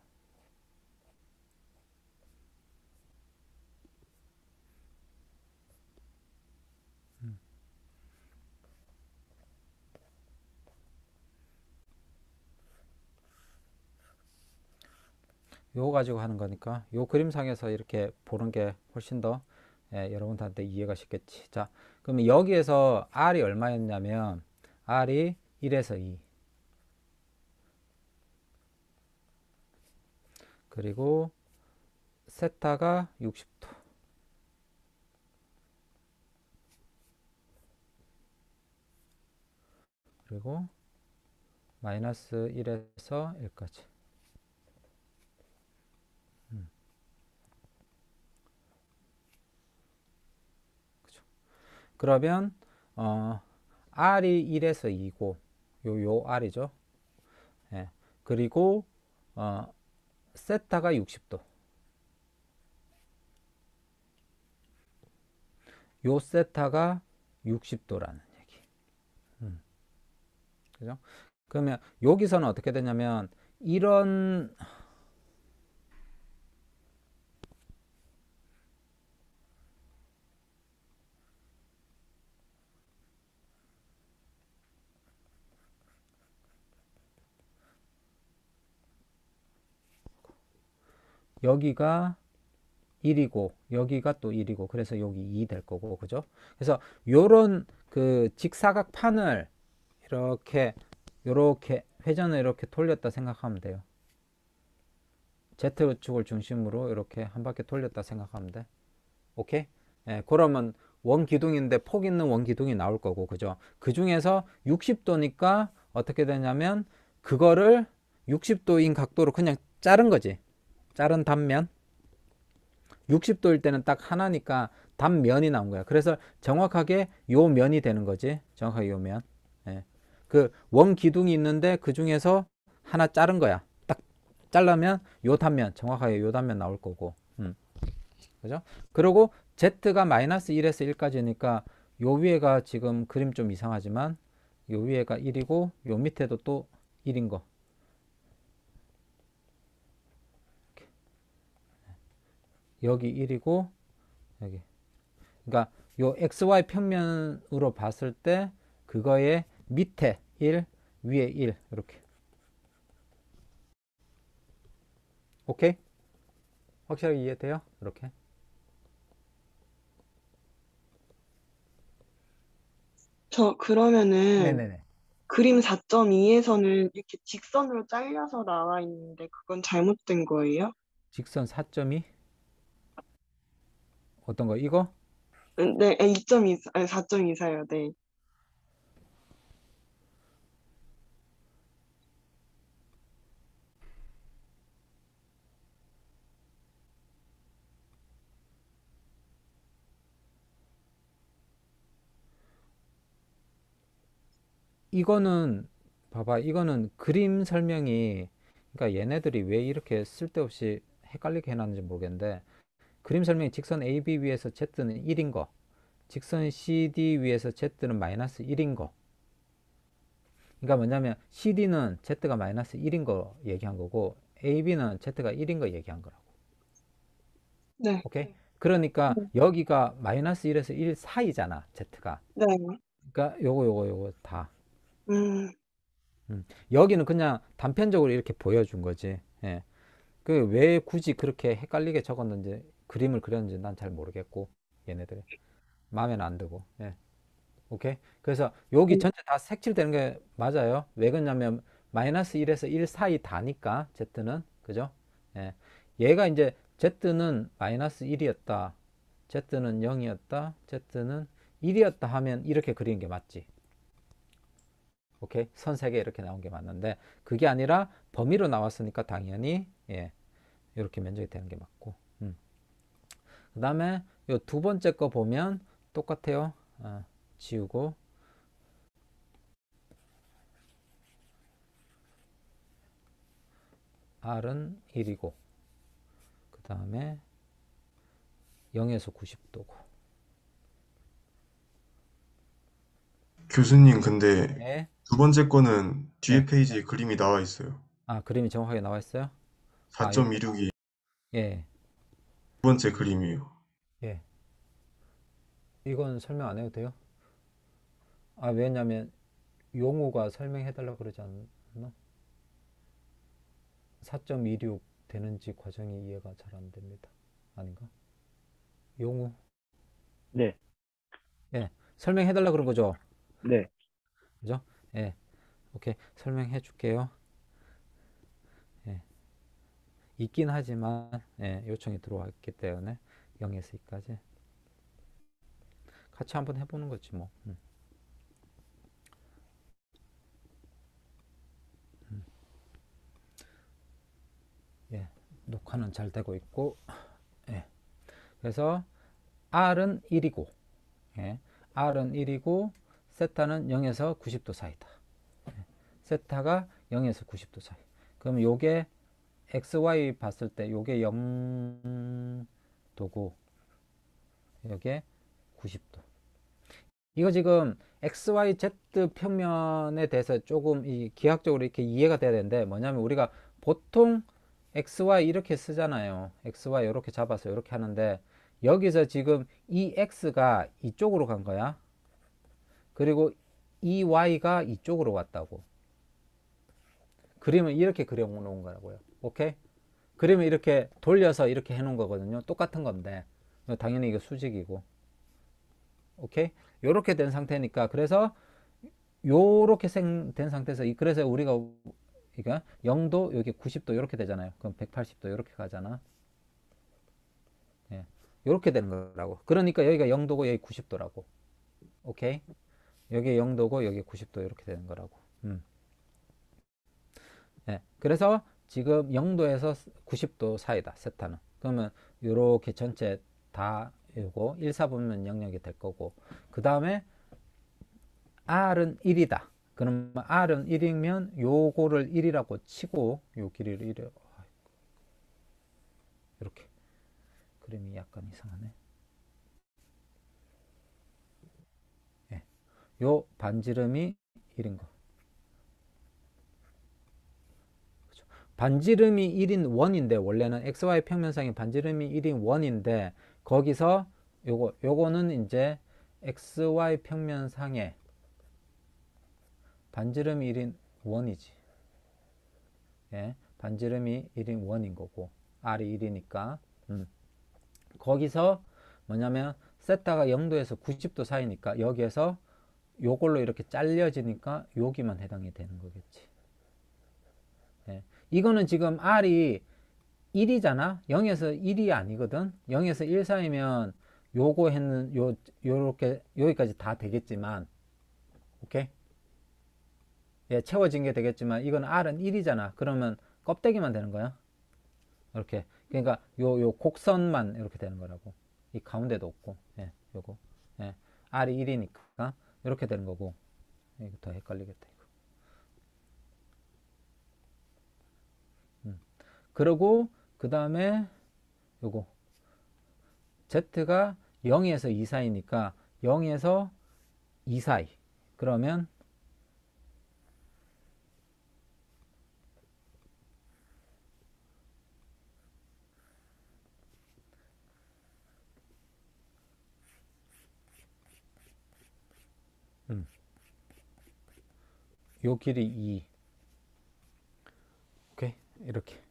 요거 가지고 하는 거니까 요 그림상에서 이렇게 보는 게 훨씬 더 예, 여러분들한테 이해가 쉽겠지. 자, 그러면 여기에서 R이 얼마였냐면 R이 1에서 2 그리고 세타가 60도. 그리고 마이너스 1에서 1까지 그러면 어, R이 1에서 2고 요, 요 R이죠. 예. 그리고 어, 세타가 60도. 요 세타가 60도라는 얘기. 음. 그죠? 그러면 여기서는 어떻게 되냐면 이런 여기가 1이고 여기가 또 1이고 그래서 여기 2 될 거고 그죠? 그래서 요런 그 직사각 판을 이렇게 요렇게 회전을 이렇게 돌렸다 생각하면 돼요. Z축을 중심으로 이렇게 한 바퀴 돌렸다 생각하면 돼. 오케이? 예, 그러면 원 기둥인데 폭 있는 원 기둥이 나올 거고 그죠? 그 중에서 60도니까 어떻게 되냐면 그거를 60도인 각도로 그냥 자른 거지. 자른 단면 60도일 때는 딱 하나니까 단면이 나온 거야. 그래서 정확하게 요 면이 되는 거지. 정확하게 요 면. 예. 그원 기둥이 있는데 그 중에서 하나 자른 거야. 딱 잘라면 요 단면, 정확하게 요 단면 나올 거고. 음. 그죠? 그리고 Z가 마이너스 1에서 1까지니까 요 위에가 지금 그림 좀 이상하지만 요 위에가 1이고 요 밑에도 또 1인 거. 여기 1이고 여기. 그러니까 요 xy 평면으로 봤을 때 그거의 밑에 1 위에 1 이렇게. 오케이? 확실하게 이해돼요? 이렇게. 저 그러면은 네네네. 그림 4.2에서는 이렇게 직선으로 잘려서 나와 있는데 그건 잘못된 거예요? 직선 4.2 어떤 거 이거 음, 네, 2.2, 아니 4.24요. 네. 이거는 봐봐 이거는 그림 설명이 그러니까 얘네들이 왜 이렇게 쓸데없이 헷갈리게 해놨는지 모르겠는데 그림 설명이 직선 AB 위에서 Z는 1인 거 직선 CD 위에서 Z는 마이너스 1인 거 그러니까 뭐냐면 CD는 Z가 마이너스 1인 거 얘기한 거고 AB는 Z가 1인 거 얘기한 거라고 네. 오케이 그러니까 여기가 마이너스 1에서 1 사이잖아, Z가. 네. 그러니까 요거 요거 요거 다. 음, 여기는 그냥 단편적으로 이렇게 보여준 거지. 예. 그 왜 굳이 그렇게 헷갈리게 적었는지 그림을 그렸는지 난 잘 모르겠고 얘네들이 마음에는 안 들고. 예. 오케이. 그래서 여기 전체 다 색칠되는 게 맞아요. 왜 그러냐면 마이너스 1에서 1 사이 다니까 Z는 그죠? 예. 얘가 이제 Z는 마이너스 1이었다. Z는 0이었다. Z는 1이었다 하면 이렇게 그리는 게 맞지. 오케이. 선세개 이렇게 나온 게 맞는데 그게 아니라 범위로 나왔으니까 당연히 예. 이렇게 면적이 되는 게 맞고. 음. 그다음에 요두 번째 거 보면 똑같아요. 어, 지우고 R은 1이고 그 다음에 0에서 90도고 교수님, 근데 네. 두 번째 거는 뒤에 네. 페이지에 그림이 나와 있어요. 아 그림이 정확하게 나와 있어요? 4.26이 예. 두 번째 그림이에요. 예. 이건 설명 안 해도 돼요? 아, 왜냐면 용우가 설명해 달라고 그러지 않나? 4.26 되는지 과정이 이해가 잘 안 됩니다. 아닌가? 용우. 네, 예. 설명해 달라 그런 거죠? 네. 그죠? 예. 오케이. 설명해 줄게요. 예. 있긴 하지만, 예, 요청이 들어왔기 때문에 0에서 2까지. 같이 한번 해보는 거지, 뭐. 음. 음. 예. 녹화는 잘 되고 있고, 예. 그래서 R은 1이고, 예. R은 1이고, 세타는 0에서 90도 사이다. 예. 세타가 0에서 90도 사이. 그럼 요게 XY 봤을 때 요게 0도고 요게 90도. 이거 지금 XYZ 평면에 대해서 조금 이 기하학적으로 이렇게 이해가 돼야 되는데 뭐냐면 우리가 보통 XY 이렇게 쓰잖아요. XY 이렇게 잡아서 이렇게 하는데 여기서 지금 이 X가 이쪽으로 간 거야. 그리고 이 Y가 이쪽으로 왔다고. 그림을 이렇게 그려놓은 거라고요. 오케이? 그림을 이렇게 돌려서 이렇게 해 놓은 거거든요. 똑같은 건데. 당연히 이거 수직이고. 오케이? 요렇게 된 상태니까. 그래서 요렇게 생, 된 상태에서, 이- 그래서 우리가, 이거 0도, 여기 90도 이렇게 되잖아요. 그럼 180도 이렇게 가잖아. 예. 요렇게 되는 거라고. 그러니까 여기가 0도고 여기 90도라고. 오케이? 여기 0도고 여기 90도 이렇게 되는 거라고. 음. 네, 그래서 지금 0도에서 90도 사이다, 세타는. 그러면 이렇게 전체 다 요거 1, 4분면 영역이 될 거고 그 다음에 R은 1이다. 그러면 R은 1이면 요거를 1이라고 치고 요 길이를 1이 이렇게 그림이 약간 이상하네. 예. 요 반지름이 1인 거. 그죠. 반지름이 1인 원인데 원래는 XY 평면상의 반지름이 1인 원인데 거기서 요거 요거는 이제 XY 평면상의 반지름이 1인 원이지. 예. 반지름이 1인 원인 거고 R이 1이니까 음. 거기서 뭐냐면 세타가 0도에서 90도 사이니까 여기에서 요걸로 이렇게 잘려지니까 여기만 해당이 되는 거겠지. 예. 이거는 지금 R이 1이잖아. 0에서 1이 아니거든. 0에서 1 사이면 요거 했는 요 요렇게 여기까지 다 되겠지만 오케이? 예, 채워진 게 되겠지만 이건 R은 1이잖아. 그러면 껍데기만 되는 거야. 이렇게. 그러니까 요 요 곡선만 이렇게 되는 거라고. 이 가운데도 없고. 예, 요거. 예. R이 1이니까 이렇게 되는 거고. 이거 더 헷갈리겠다, 그리고 그 다음에 요거 z가 0에서 2 사이니까 0에서 2 사이. 그러면 음. 요 길이 2 오케이? 이렇게.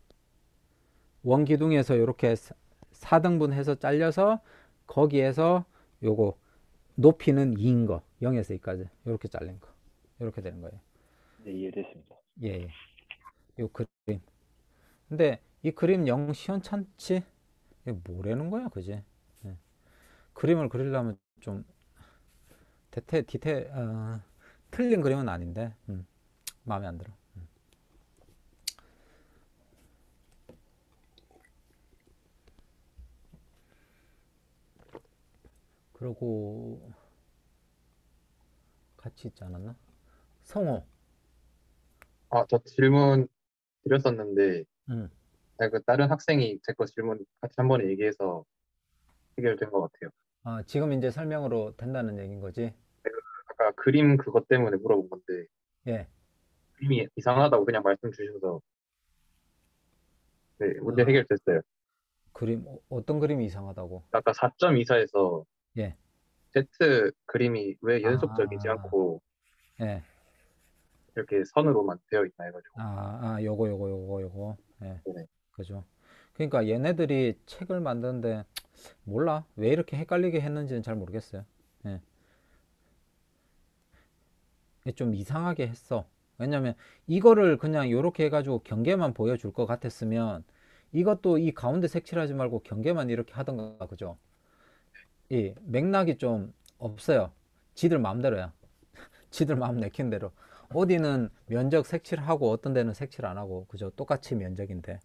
원기둥에서 이렇게 4등분 해서 잘려서 거기에서 요거 높이는 2인 거. 0에서 2까지. 이렇게 잘린 거. 이렇게 되는 거예요. 네, 이해됐습니다. 예, 예. 요 그림. 근데 이 그림 영 시원찮지? 이게 뭐라는 거야, 그지? 예. 그림을 그리려면 좀 대체 디테 어, 틀린 그림은 아닌데 음, 마음에 안 들어. 그리고 같이 있지 않았나? 성호. 아, 저 질문 드렸었는데, 음. 아니, 그 다른 학생이 제 거 질문 같이 한 번에 얘기해서 해결된 것 같아요. 아, 지금 이제 설명으로 된다는 얘기인 거지? 아까 그림 그것 때문에 물어본 건데, 예. 그림이 이상하다고 그냥 말씀 주셔서, 네, 문제 아. 해결됐어요. 그림 어- 어떤 그림이 이상하다고? 아까 4.24에서 예. Z 그림이 왜 연속적이지 아. 않고 예. 이렇게 선으로만 되어 있나 해가지고. 아, 아, 요거 요거 요거 요거. 예. 네. 그죠. 그러니까 얘네들이 책을 만드는데 몰라. 왜 이렇게 헷갈리게 했는지는 잘 모르겠어요. 예. 좀 이상하게 했어. 왜냐면 이거를 그냥 요렇게 해가지고 경계만 보여줄 것 같았으면 이것도 이 가운데 색칠하지 말고 경계만 이렇게 하던가 그죠? 이 맥락이 좀 없어요. 지들 마음대로야. [LAUGHS] 지들 마음 내킨 대로. 어디는 면적 색칠하고 어떤 데는 색칠 안 하고 그죠? 똑같이 면적인데.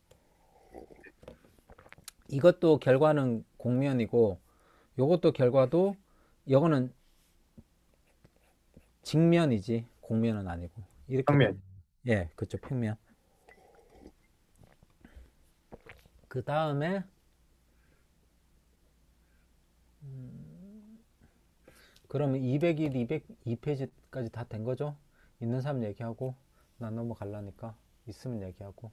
이것도 결과는 공면이고 요것도 결과도 요거는 직면이지 공면은 아니고 이렇게 평면. 예 그쵸 평면 그 다음에 음, 그러면 201, 202페이지까지 다 된 거죠? 있는 사람 얘기하고 난 넘어갈라니까 있으면 얘기하고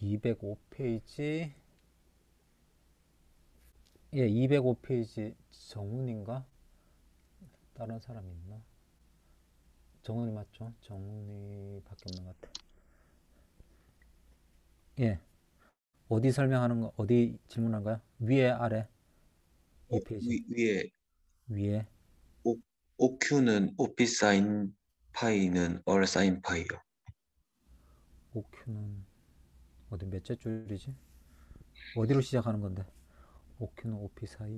이백오 페이지 예, 205페이지 정훈인가? 다른 사람 있나? 정훈이 맞죠? 정훈이밖에 없는 것 같아. 예. 어디 설명하는 거, 어디 질문한가요? 위에, 아래? 이 어, 페이지. 위, 위에 위에. O, OQ는 OP 사인 파이는 R 사인 파이요. OQ는 어디 몇째 줄이지? 어디로 시작하는 건데? OQ는 OP 사인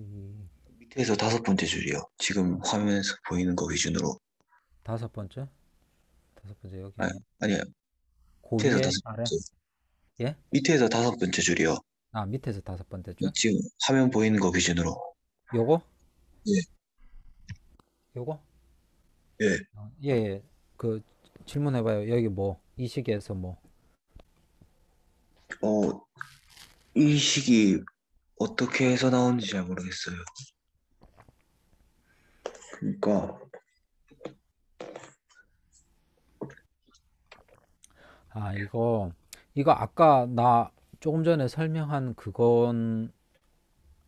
밑에서 다섯 번째 줄이요. 지금 화면에서 보이는 거 기준으로. 다섯 번째? 다섯 번째 여기 아, 아니요. 위에 다섯 아래? 번째. 예? 밑에서 다섯 번째 줄이요. 아 밑에서 다섯 번째 줄? 지금 화면 보이는 거 기준으로. 요거? 예. 요거? 예. 어, 예, 예. 그 질문해봐요. 여기 뭐? 이 시기에서 뭐? 어, 이 식이 어떻게 해서 나오는지 잘 모르겠어요. 그러니까 아 이거 이거 아까 나 조금 전에 설명한 그건에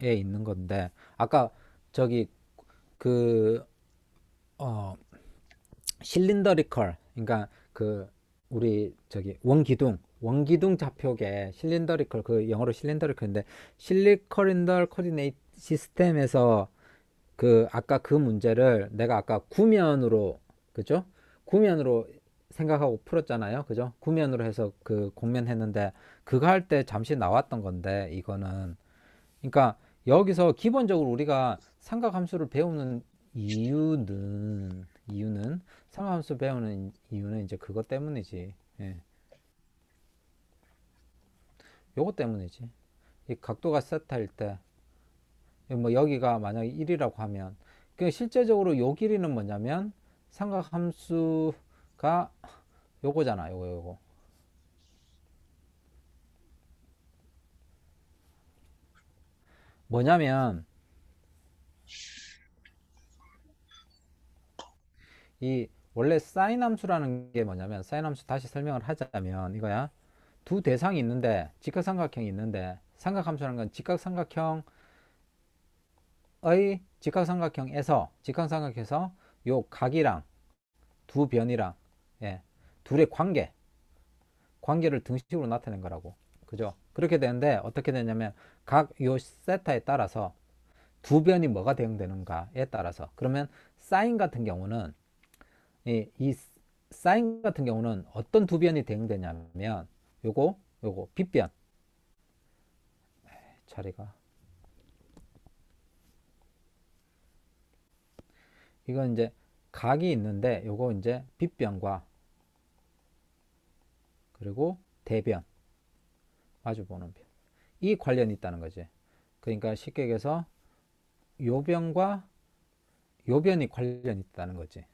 있는 건데 아까 저기 그 어 실린더리컬 그러니까 그 우리 저기 원기둥 원기둥 좌표계 실린더리컬 그 영어로 실린더리컬인데 실리컬린더 코디네이트 시스템에서 그 아까 그 문제를 내가 아까 구면으로 그죠? 구면으로 생각하고 풀었잖아요. 그죠? 구면으로 해서 그 공면 했는데 그거 할 때 잠시 나왔던 건데 이거는 그러니까 여기서 기본적으로 우리가 삼각함수를 배우는 이유는 이유는 삼각함수 배우는 이유는 이제 그것 때문이지. 예. 요것 때문이지. 이 각도가 세타일 때, 뭐 여기가 만약에 1이라고 하면, 그 실제적으로 요 길이는 뭐냐면 삼각함수 가 요거잖아, 요거 요거. 뭐냐면 이 원래 사인 함수라는 게 뭐냐면 사인 함수 다시 설명을 하자면 이거야. 두 대상이 있는데 직각삼각형이 있는데 삼각함수라는 건 직각삼각형 각의 직각삼각형에서 직각삼각형에서 요 각이랑 두 변이랑 예, 둘의 관계. 관계를 등식으로 나타낸 거라고. 그죠? 그렇게 되는데 어떻게 되냐면 각 요 세타에 따라서 두 변이 뭐가 대응되는가에 따라서. 그러면 사인 같은 경우는 이, 이 사인 같은 경우는 어떤 두 변이 대응되냐면 요거 요거 빗변. 자리가. 이건 이제 각이 있는데 요거 이제 빗변과 그리고 대변 마주 보는 변. 이 관련이 있다는 거지. 그러니까 쉽게 얘기해서 요 변과 요 변이 관련이 있다는 거지.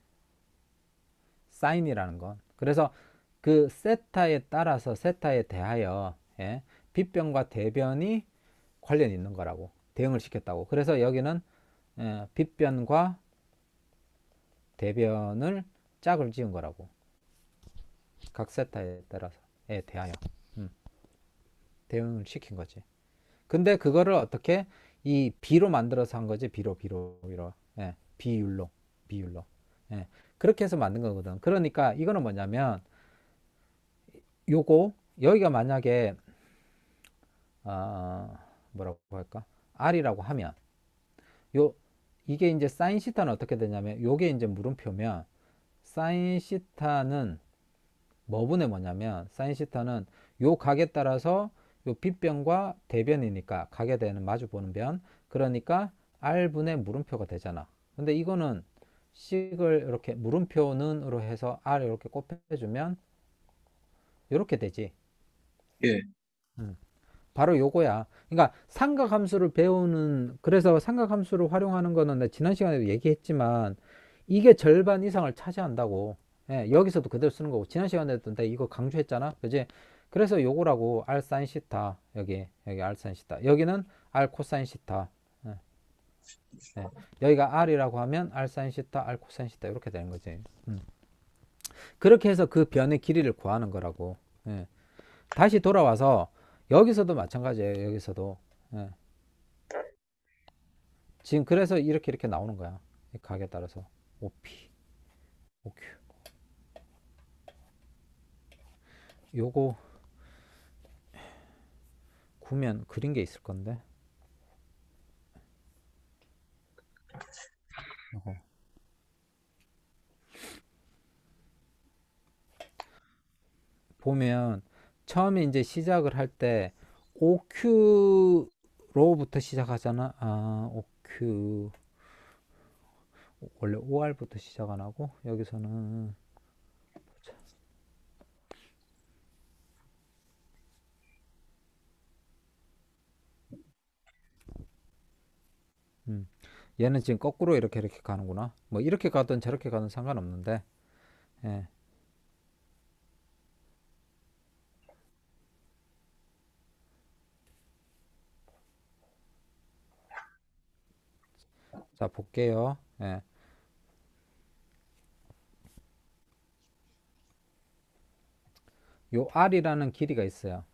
사인이라는 건. 그래서 그 세타에 따라서 세타에 대하여 예, 빗변과 대변이 관련이 있는 거라고 대응을 시켰다고. 그래서 여기는 예, 빗변과 대변을 짝을 지은 거라고. 각 세타에 따라서에 대하여 음, 대응을 시킨 거지. 근데 그거를 어떻게 이 비로 만들어서 한 거지. 비로 비로 비로 예, 비율로 비율로 예, 그렇게 해서 만든 거거든. 그러니까 이거는 뭐냐면 요거 여기가 만약에 아 뭐라고 할까 R이라고 하면 요 이게 이제 사인 시타는 어떻게 되냐면 요게 이제 물음표면 사인 시타는 뭐분의 뭐냐면 사인 시타는 요 각에 따라서 요 빗변과 대변이니까 각에 대는 마주 보는 변 그러니까 R분의 물음표가 되잖아 근데 이거는 식을 이렇게 물음표 는으로 해서 R 이렇게 곱해주면 이렇게 되지 예. 음. 바로 요거야. 그러니까 삼각함수를 배우는 그래서 삼각함수를 활용하는 거는 지난 시간에도 얘기했지만 이게 절반 이상을 차지한다고. 예, 여기서도 그대로 쓰는 거고 지난 시간에도 내가 이거 강조했잖아. 그지? 그래서 요거라고 R 사인 시타 여기 여기 R 사인 시타 여기는 R 코사인 시타 예. 예, 여기가 R이라고 하면 R 사인 시타 R 코사인 시타 이렇게 되는 거지. 음. 그렇게 해서 그 변의 길이를 구하는 거라고. 예. 다시 돌아와서 여기서도 마찬가지예요. 여기서도. 예. 지금 그래서 이렇게 이렇게 나오는 거야. 이 각에 따라서 OP, OQ. 요거 구면 그린 게 있을 건데. 요거. 보면 처음에 이제 시작을 할 때 OQ로부터 시작하잖아. 아, OQ. 원래 OR부터 시작 안 하고 여기서는 음. 얘는 지금 거꾸로 이렇게 이렇게 가는구나. 뭐 이렇게 가든 저렇게 가든 상관없는데. 예. 자, 볼게요. 예. 요 R이라는 길이가 있어요.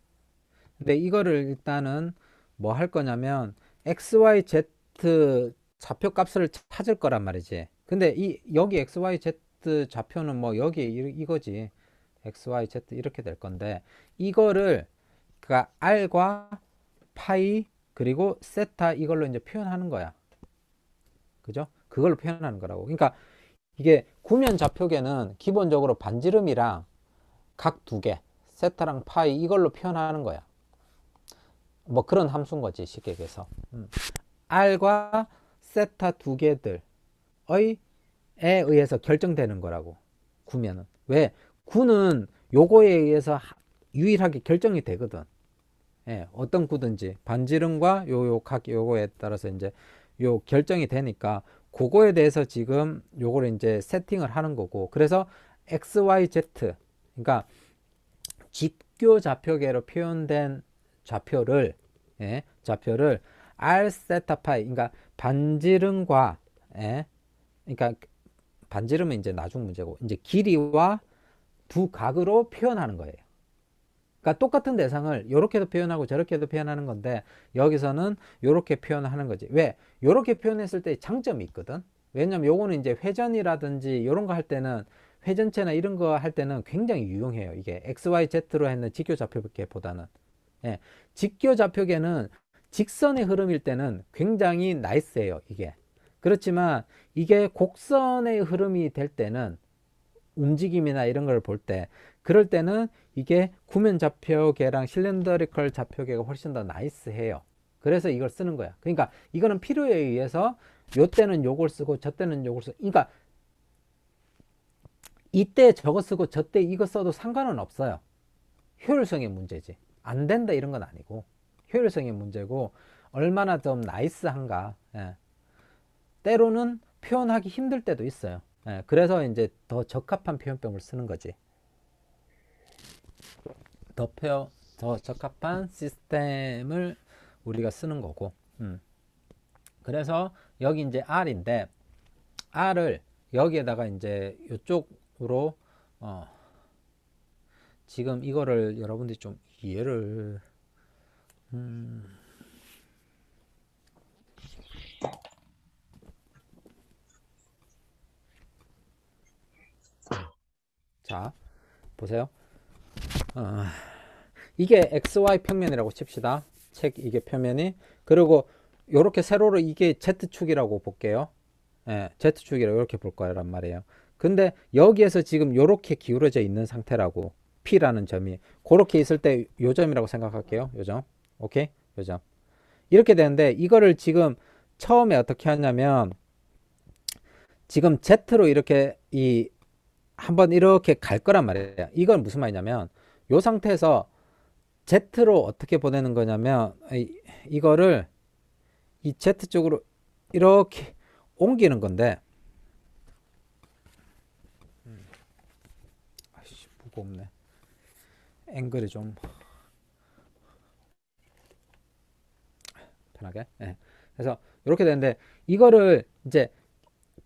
근데 이거를 일단은 뭐 할 거냐면 XYZ 좌표 값을 찾을 거란 말이지. 근데 이 여기 XYZ 좌표는 뭐 여기 이- 이거지. XYZ 이렇게 될 건데 이거를 그니까 R과 파이 그리고 세타 이걸로 이제 표현하는 거야. 그죠? 그걸로 표현하는 거라고. 그러니까 이게 구면 좌표계는 기본적으로 반지름이랑 각 두 개, 세타랑 파이 이걸로 표현하는 거야. 뭐 그런 함수인 거지 쉽게 얘기해서. 음. R과 세타 두 개들의 에 의해서 결정되는 거라고. 구면은. 왜? 구는 요거에 의해서 하- 유일하게 결정이 되거든. 예, 어떤 구든지 반지름과 요요 각 요거에 따라서 이제 요 결정이 되니까 그거에 대해서 지금 요거를 이제 세팅을 하는 거고 그래서 XYZ 그러니까 직교 좌표계로 표현된 좌표를 예, 좌표를 R 세타 파이 그러니까 반지름과 예, 그러니까 반지름은 이제 나중 문제고 이제 길이와 두 각으로 표현하는 거예요. 그러니까 똑같은 대상을 이렇게도 표현하고 저렇게도 표현하는 건데 여기서는 이렇게 표현하는 거지. 왜? 이렇게 표현했을 때 장점이 있거든. 왜냐면 요거는 이제 회전이라든지 이런 거 할 때는 회전체나 이런 거 할 때는 굉장히 유용해요. 이게 XYZ로 했는 직교 좌표계보다는. 예. 직교 좌표계는 직선의 흐름일 때는 굉장히 나이스해요. 이게. 그렇지만 이게 곡선의 흐름이 될 때는 움직임이나 이런 걸 볼 때 그럴 때는 이게 구면 좌표계랑 실린더리컬 좌표계가 훨씬 더 나이스해요. 그래서 이걸 쓰는 거야. 그러니까 이거는 필요에 의해서 요 때는 요걸 쓰고 저 때는 요걸 쓰고 그러니까 이때 저거 쓰고 저때 이거 써도 상관은 없어요. 효율성의 문제지. 안 된다 이런 건 아니고 효율성의 문제고 얼마나 좀 나이스한가. 예. 때로는 표현하기 힘들 때도 있어요. 예, 그래서 이제 더 적합한 표현법을 쓰는 거지. 더, 표, 더 적합한 시스템을 우리가 쓰는 거고. 음. 그래서 여기 이제 R인데 R을 여기에다가 이제 이쪽으로 어 지금 이거를 여러분들이 좀 이해를 음 자, 보세요. 어, 이게 XY 평면이라고 칩시다. 책 이게 평면이. 그리고 요렇게 세로로 이게 Z축이라고 볼게요. 예, Z축이라고 이렇게 볼 거란 말이에요. 근데 여기에서 지금 요렇게 기울어져 있는 상태라고 P라는 점이 그렇게 있을 때 요 점이라고 생각할게요. 요 점. 오케이? 요점. 이렇게 되는데 이거를 지금 처음에 어떻게 하냐면 지금 Z로 이렇게 이 한번 이렇게 갈 거란 말이에요. 이건 무슨 말이냐면 이 상태에서 Z로 어떻게 보내는 거냐면 이, 이거를 이 Z 쪽으로 이렇게 옮기는 건데 음. 아이씨 무겁네 앵글이 좀 편하게 네. 그래서 이렇게 되는데 이거를 이제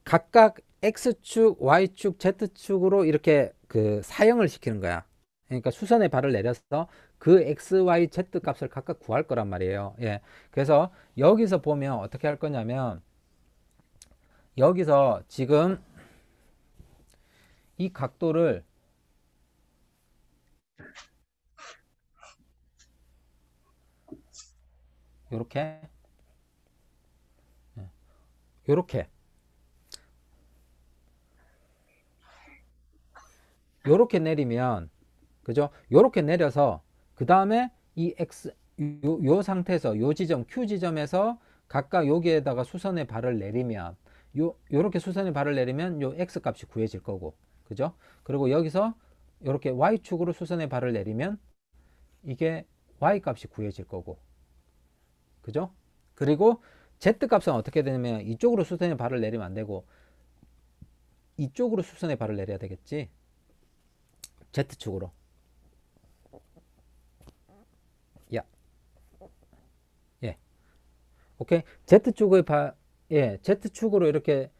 각각 X축, Y축, Z축으로 이렇게 그 사형을 시키는 거야. 그러니까 수선의 발을 내려서 그 X, Y, Z 값을 각각 구할 거란 말이에요. 예. 그래서 여기서 보면 어떻게 할 거냐면 여기서 지금 이 각도를 요렇게 요렇게 요렇게 내리면 그죠? 요렇게 내려서 그 다음에 이 x 요, 요 상태에서 요 지점 q 지점에서 각각 여기에다가 수선의 발을 내리면 요 요렇게 수선의 발을 내리면 요 x 값이 구해질 거고 그죠? 그리고 여기서 요렇게 y축으로 수선의 발을 내리면 이게 y 값이 구해질 거고 그죠? 그리고 z 값은 어떻게 되냐면 이쪽으로 수선의 발을 내리면 안 되고 이쪽으로 수선의 발을 내려야 되겠지? Z축으로. 야. 예. 오케이? Z축의 바, 예, Z축으로 이렇게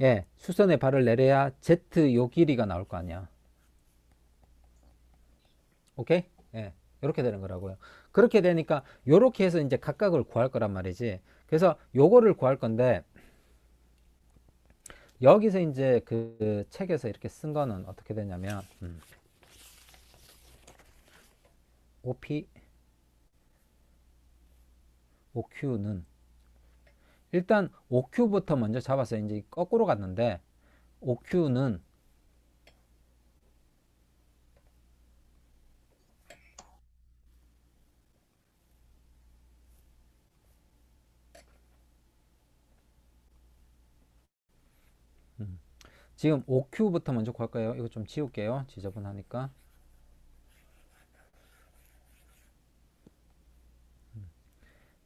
예, 수선의 발을 내려야 Z 요 길이가 나올 거 아니야. 오케이? 예, 이렇게 되는 거라고요 그렇게 되니까 요렇게 해서 이제 각각을 구할 거란 말이지 그래서 요거를 구할 건데 여기서 이제 그 책에서 이렇게 쓴 거는 어떻게 되냐면 음. OP OQ는 일단 OQ부터 먼저 잡아서 이제 거꾸로 갔는데 OQ는 지금 OQ부터 먼저 구할 거예요. 이거 좀 지울게요. 지저분하니까.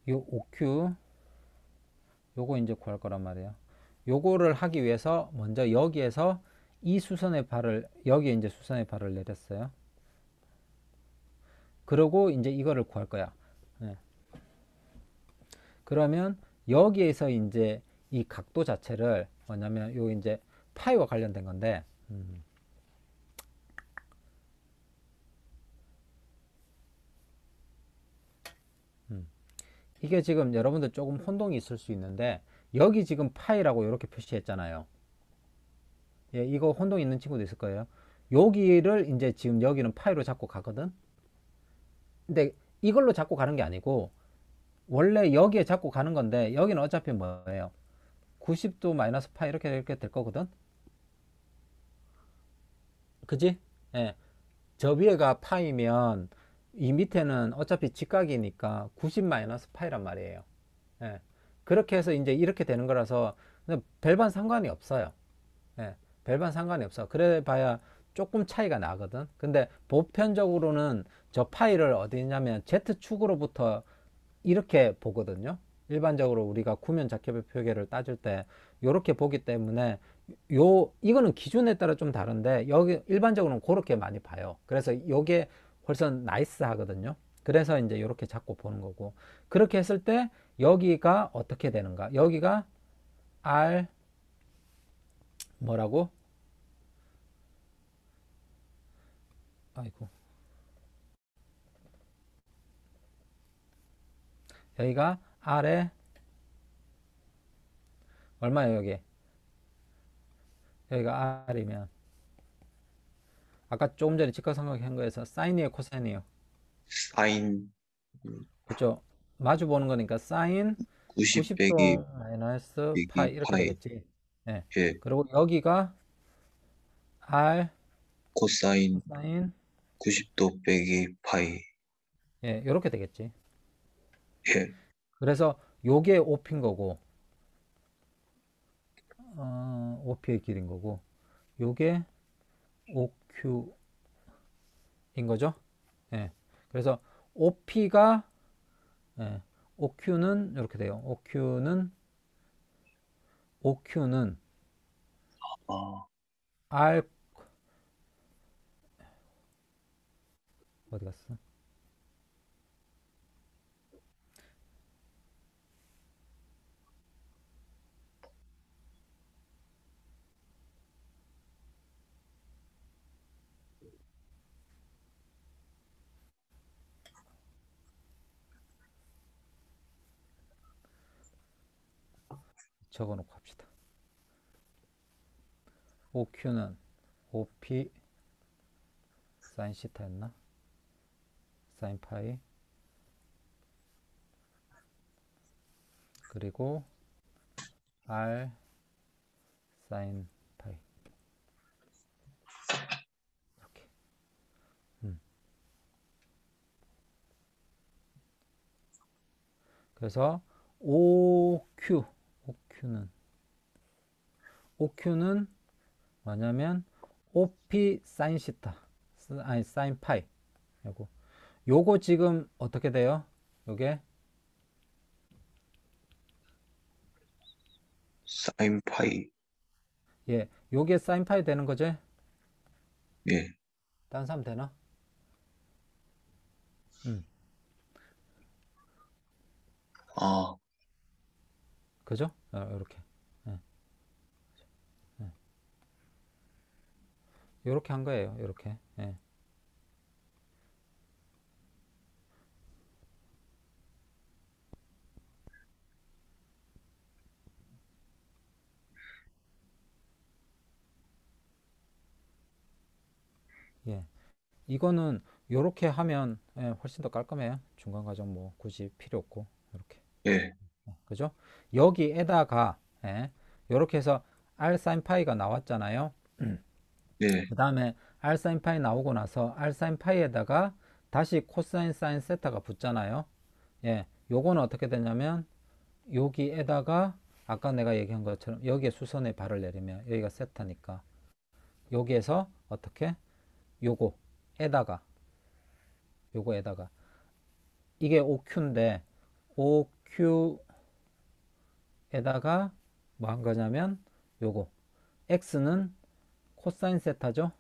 요 OQ 요거 이제 구할 거란 말이에요. 요거를 하기 위해서 먼저 여기에서 이 수선의 발을 여기에 이제 수선의 발을 내렸어요. 그러고 이제 이거를 구할 거야. 네. 그러면 여기에서 이제 이 각도 자체를 뭐냐면 요 이제 파이와 관련된 건데 음. 음. 이게 지금 여러분들 조금 혼동이 있을 수 있는데 여기 지금 파이라고 이렇게 표시했잖아요. 예, 이거 혼동 있는 친구도 있을 거예요. 여기를 이제 지금 여기는 파이로 잡고 가거든? 근데 이걸로 잡고 가는 게 아니고 원래 여기에 잡고 가는 건데 여기는 어차피 뭐예요? 90도 마이너스 파이 이렇게 될 거거든? 그지? 예. 저 위에가 파이면 이 밑에는 어차피 직각이니까 90 마이너스 파이란 말이에요. 예. 그렇게 해서 이제 이렇게 되는 거라서 별반 상관이 없어요. 예. 별반 상관이 없어. 그래 봐야 조금 차이가 나거든. 근데 보편적으로는 저 파이를 어디 있냐면 Z축으로부터 이렇게 보거든요. 일반적으로 우리가 구면 좌표별 표계를 따질 때 이렇게 보기 때문에 요 이거는 기준에 따라 좀 다른데 여기 일반적으로는 그렇게 많이 봐요. 그래서 요게 훨씬 nice 하거든요. 그래서 이제 이렇게 잡고 보는 거고 그렇게 했을 때 여기가 어떻게 되는가? 여기가 R 뭐라고? 아이고 여기가 R에 얼마예요 여기? 여기가 R이면 아까 조금 전에 직각삼각형 거에서 사인이에요 코사인이에요? 사인 그렇죠? 마주 보는 거니까 사인 90 빼기 90도 마이너스 파이 이렇게 파이. 되겠지. 예. 예, 그리고 여기가 R 코사인 사인 90도 빼기 파이. 예, 이렇게 되겠지. 예, 그래서 요게 OP인 거고 어, OP의 길인 거고 요게 OQ인 거죠. 예. 그래서 OP가 예, OQ는 이렇게 돼요. OQ는 OQ는 아, R 어디 갔어? 적어놓고 합시다. OQ는 OP 사인 시타였나? 사인 파이 그리고 R 사인 파이 이렇게 음. 그래서 OQ OQ는 OQ는 뭐냐면 OP 사인 시타 스- 아니 사인 파이 요거 요거 지금 어떻게 돼요? 요게 사인 파이. 예 요게 사인 파이 되는 거지? 예, 다른 사람 되나? 음 아, 그죠? 어, 이렇게 예. 예. 요렇게 한 거예요 요렇게 예. 예. 이거는 요렇게 하면 예, 훨씬 더 깔끔해요 중간 과정 뭐 굳이 필요 없고 이렇게 예, 그죠? 여기에다가 예, 이렇게 해서 r sin 파이가 나왔잖아요. 예, 그 다음에 r sin 파이 나오고 나서 r sin 파이에다가 다시 코사인 사인 세타가 붙잖아요. 예, 요거는 어떻게 되냐면 여기에다가 아까 내가 얘기한 것처럼 여기에 수선에 발을 내리면 여기가 세타니까 여기에서 어떻게 요거에다가 요거에다가 이게 OQ인데 OQ 에다가 뭐 한 거냐면 요거. X는 코사인 세타죠?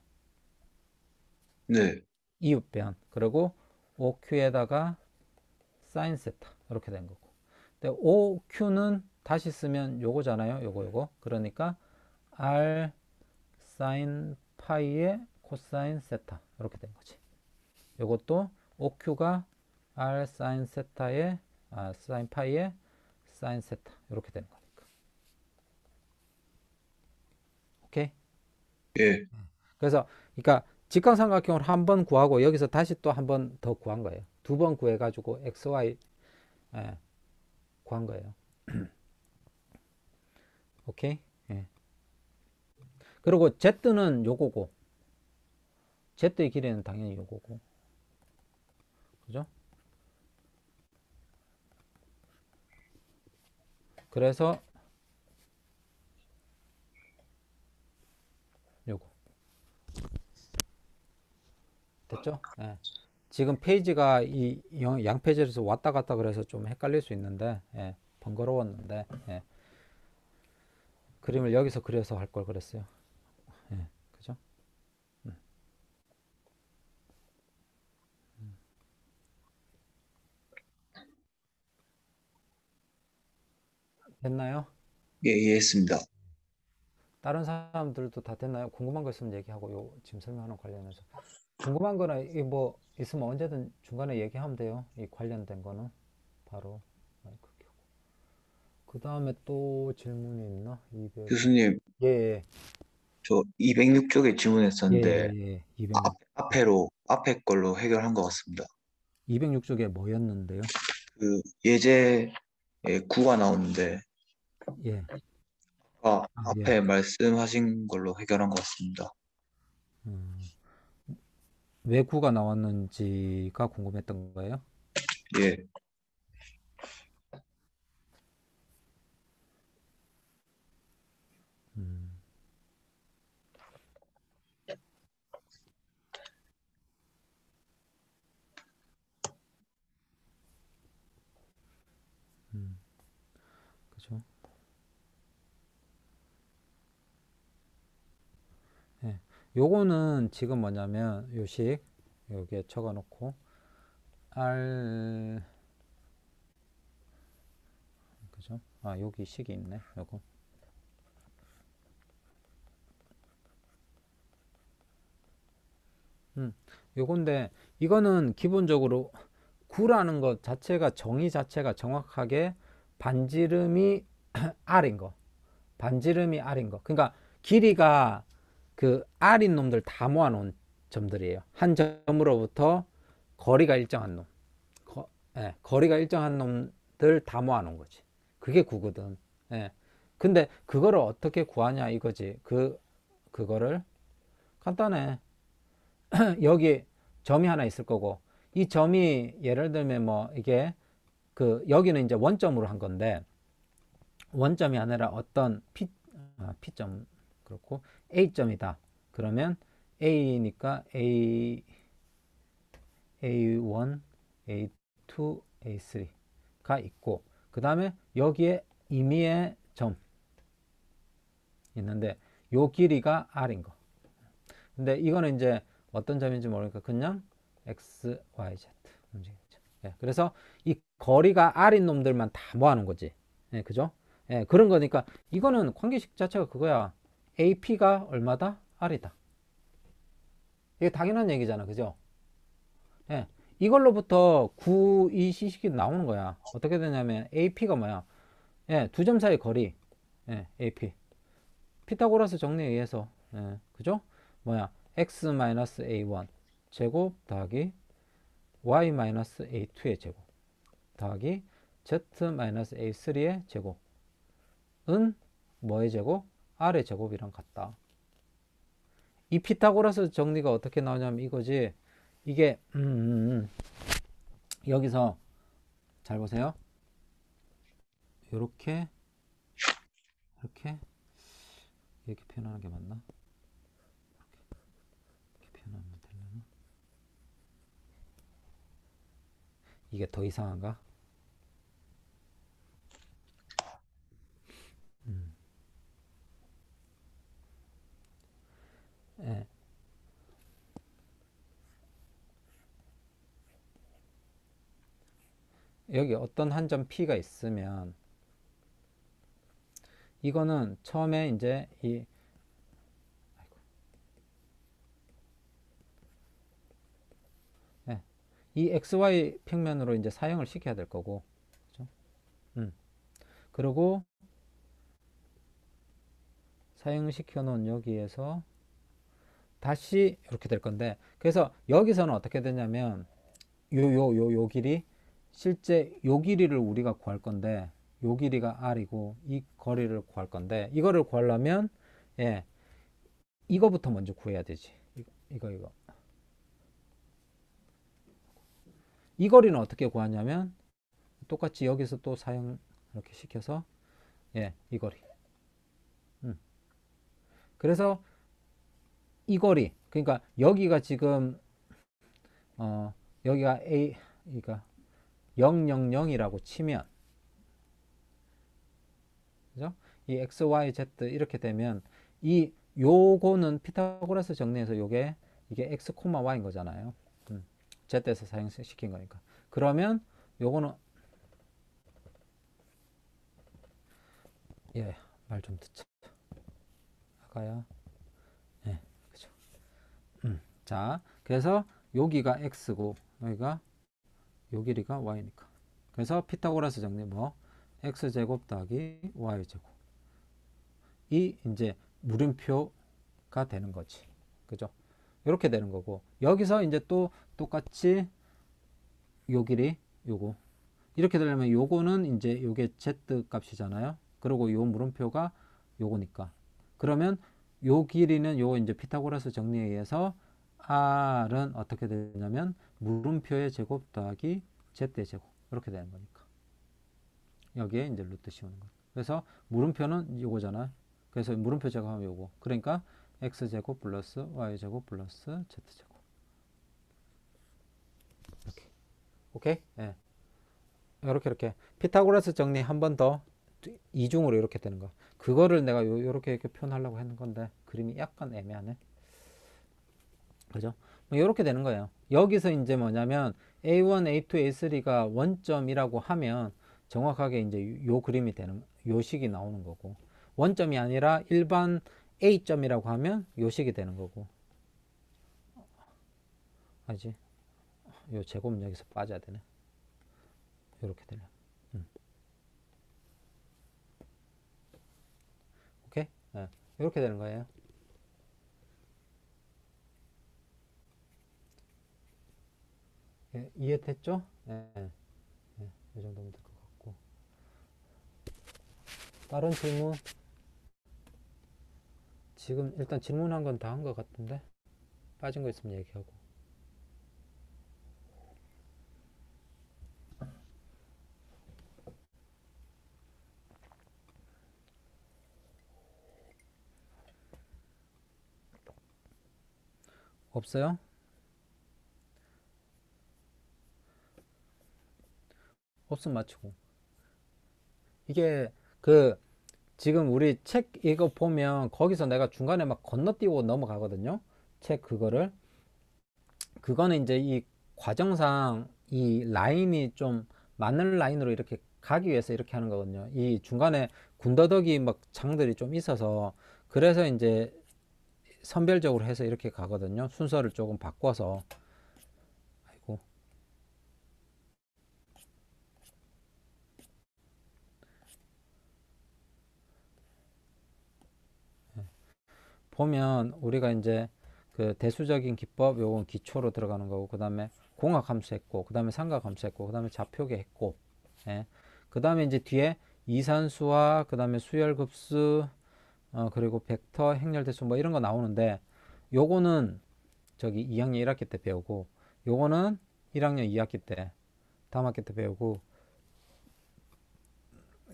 네, 이웃변 그리고 OQ에다가 사인 세타. 이렇게 된 거고. 근데 OQ는 다시 쓰면 요거잖아요. 요거 요거. 그러니까 R 사인 파이의 코사인 세타. 이렇게 된 거지. 요것도 OQ가 R 사인 세타의 아, 사인 파이에 사인 세타 이렇게 되는 거니까. 오케이? 예. 그래서 그러니까 직각삼각형을 한 번 구하고 여기서 다시 또 한 번 더 구한 거예요. 두 번 구해 가지고 x, y 예, 구한 거예요. [CLEARS THROAT] 오케이? 예. 그리고 z는 요거고 z의 길이는 당연히 요거고 그죠? 그래서 요거 됐죠? 예. 지금 페이지가 이 양 페이지에서 왔다 갔다 그래서 좀 헷갈릴 수 있는데 예, 번거로웠는데 예. 그림을 여기서 그려서 할 걸 그랬어요. 예, 그죠? 음. 음. 됐나요? 예, 이해했습니다. 다른 사람들도 다 됐나요? 궁금한 거 있으면 얘기하고 요 지금 설명하는 관련해서 궁금한 이뭐 있으면 언제든 중간에 얘기하면 돼요. 이 관련된 거는 바로 마이크 켜고. 그 다음에 또 질문이 있나? 200. 교수님, 예, 예, 저 206쪽에 예, 질문했었는데 예, 예. 200, 앞, 앞에로 앞에 걸로 해결한 것 같습니다. 206쪽에 뭐였는데요? 그 예제에 구가 나오는데 예, 아까 아, 예. 앞에 말씀하신 걸로 해결한 것 같습니다. 음, 왜 구가 나왔는지가 궁금했던 거예요? 예, 음. 음, 그죠? 예, 요거는 지금 뭐냐면 요식 여기에 적어 놓고 R 그죠? 아 여기 식이 있네 요거 음, 요건데 이거는 기본적으로 구라는 것 자체가 정의 자체가 정확하게 반지름이 [CLEARS THROAT] R인 거. 반지름이 R인 거. 그러니까 길이가 그 R인 놈들 다 모아놓은 점들이에요. 한 점으로부터 거리가 일정한 놈. 거, 예, 거리가 일정한 놈들 다 모아놓은 거지. 그게 구거든. 예. 근데 그거를 어떻게 구하냐 이거지. 그 그거를 간단해. [CLEARS THROAT] 여기 점이 하나 있을 거고 이 점이 예를 들면 뭐 이게 그 여기는 이제 원점으로 한 건데 원점이 아니라 어떤 P, 아, P점 그렇고 A점이다. 그러면 A니까 A A1, A2, A3가 있고 그 다음에 여기에 임의의 점 있는데 요 길이가 R인 거. 근데 이거는 이제 어떤 점인지 모르니까 그냥 X, Y, Z 움직이죠. 예, 그래서 이 거리가 R인 놈들만 다 모아놓은 거지. 예, 그죠? 예, 그런 거니까 이거는 관계식 자체가 그거야. AP가 얼마다? R이다. 이게 당연한 얘기잖아. 그죠? 예, 이걸로부터 9, 2 시식이 나오는 거야. 어떻게 되냐면 AP가 뭐야? 예, 두 점 사이 거리. 예, AP. 피타고라스 정리에 의해서. 예, 그죠? 뭐야? x-a1 제곱 더하기 y-a2의 제곱 더하기 z-a3의 제곱은 뭐의 제곱? R의 제곱이랑 같다. 이 피타고라스 정리가 어떻게 나오냐면 이거지. 이게 음, 음, 음. 여기서 잘 보세요. 이렇게 이렇게 이렇게 표현하는 게 맞나? 이렇게 표현하면 되려나? 이게 더 이상한가? 예. 여기 어떤 한 점 P가 있으면 이거는 처음에 이제 이 아이고. 네, 이 XY 평면으로 이제 사형을 시켜야 될 거고 그리고 사용시켜 놓은 여기에서 다시 이렇게 될 건데 그래서 여기서는 어떻게 되냐면 요 요 요 요 길이 실제 요 길이를 우리가 구할 건데 요 길이가 r이고 이 거리를 구할 건데 이거를 구하려면 예 이거부터 먼저 구해야 되지. 이거 이거 이거. 이 거리는 어떻게 구하냐면 똑같이 여기서 또 사용 이렇게 시켜서 예 이 거리. 음. 그래서 이 거리 그러니까 여기가 지금 어 여기가 A 그러니까 000이라고 치면 그죠? 이 x, y, z 이렇게 되면 이 요거는 피타고라스 정리해서 요게 이게 x, y인 거잖아요. 음, z에서 사용시킨 거니까. 그러면 요거는 예, 말 좀 듣자. 아까야. 자, 그래서 여기가 x고 여기가 요 길이가 y니까. 그래서 피타고라스 정리 뭐 x제곱 더하기 y제곱. 이 이제 물음표가 되는 거지. 그죠? 이렇게 되는 거고 여기서 이제 또 똑같이 요 길이 요거 이렇게 되려면 요거는 이제 요게 z 값이잖아요. 그리고 요 물음표가 요거니까. 그러면 요 길이는 요 이제 피타고라스 정리에 의해서 r은 어떻게 되냐면 물음표의 제곱 더하기 z의 제곱. 이렇게 되는 거니까. 여기에 이제 루트 씌우는 거 그래서 물음표는 요거잖아 그래서 물음표 제곱하면 요거. 그러니까 x제곱 플러스 y제곱 플러스 z제곱. 이렇게 오케이? 예. 이렇게 이렇게. 피타고라스 정리 한 번 더 이중으로 이렇게 되는 거. 그거를 내가 요, 요렇게 이렇게 표현하려고 했는 건데 그림이 약간 애매하네 그죠? 뭐 이렇게 되는 거예요. 여기서 이제 뭐냐면 A1, A2, A3가 원점이라고 하면 정확하게 이제 요 그림이 되는 요 식이 나오는 거고 원점이 아니라 일반 A점이라고 하면 요 식이 되는 거고 알지? 요 제곱은 여기서 빠져야 되네. 이렇게 되네. 음. 오케이? 네. 이렇게 되는 거예요. 예, 이해됐죠? 예, 예, 이 정도면 될 것 같고. 다른 질문? 지금 일단 질문한 건 다 한 것 같은데? 빠진 거 있으면 얘기하고. 없어요? 없으면 맞추고. 이게 그 지금 우리 책 이거 보면 거기서 내가 중간에 막 건너뛰고 넘어가거든요. 책 그거를. 그거는 이제 이 과정상 이 라인이 좀 맞는 라인으로 이렇게 가기 위해서 이렇게 하는 거거든요. 이 중간에 군더더기 막 장들이 좀 있어서 그래서 이제 선별적으로 해서 이렇게 가거든요. 순서를 조금 바꿔서 아이고 보면 우리가 이제 그 대수적인 기법 요건 기초로 들어가는 거고 그 다음에 공학 함수 했고 그 다음에 삼각 함수 했고 그 다음에 좌표계 했고 예. 그 다음에 이제 뒤에 이산수와 그 다음에 수열급수 어, 그리고 벡터 행렬대수 뭐 이런 거 나오는데 요거는 저기 2학년 1학기 때 배우고 요거는 1학년 2학기 때 다음 학기 때 배우고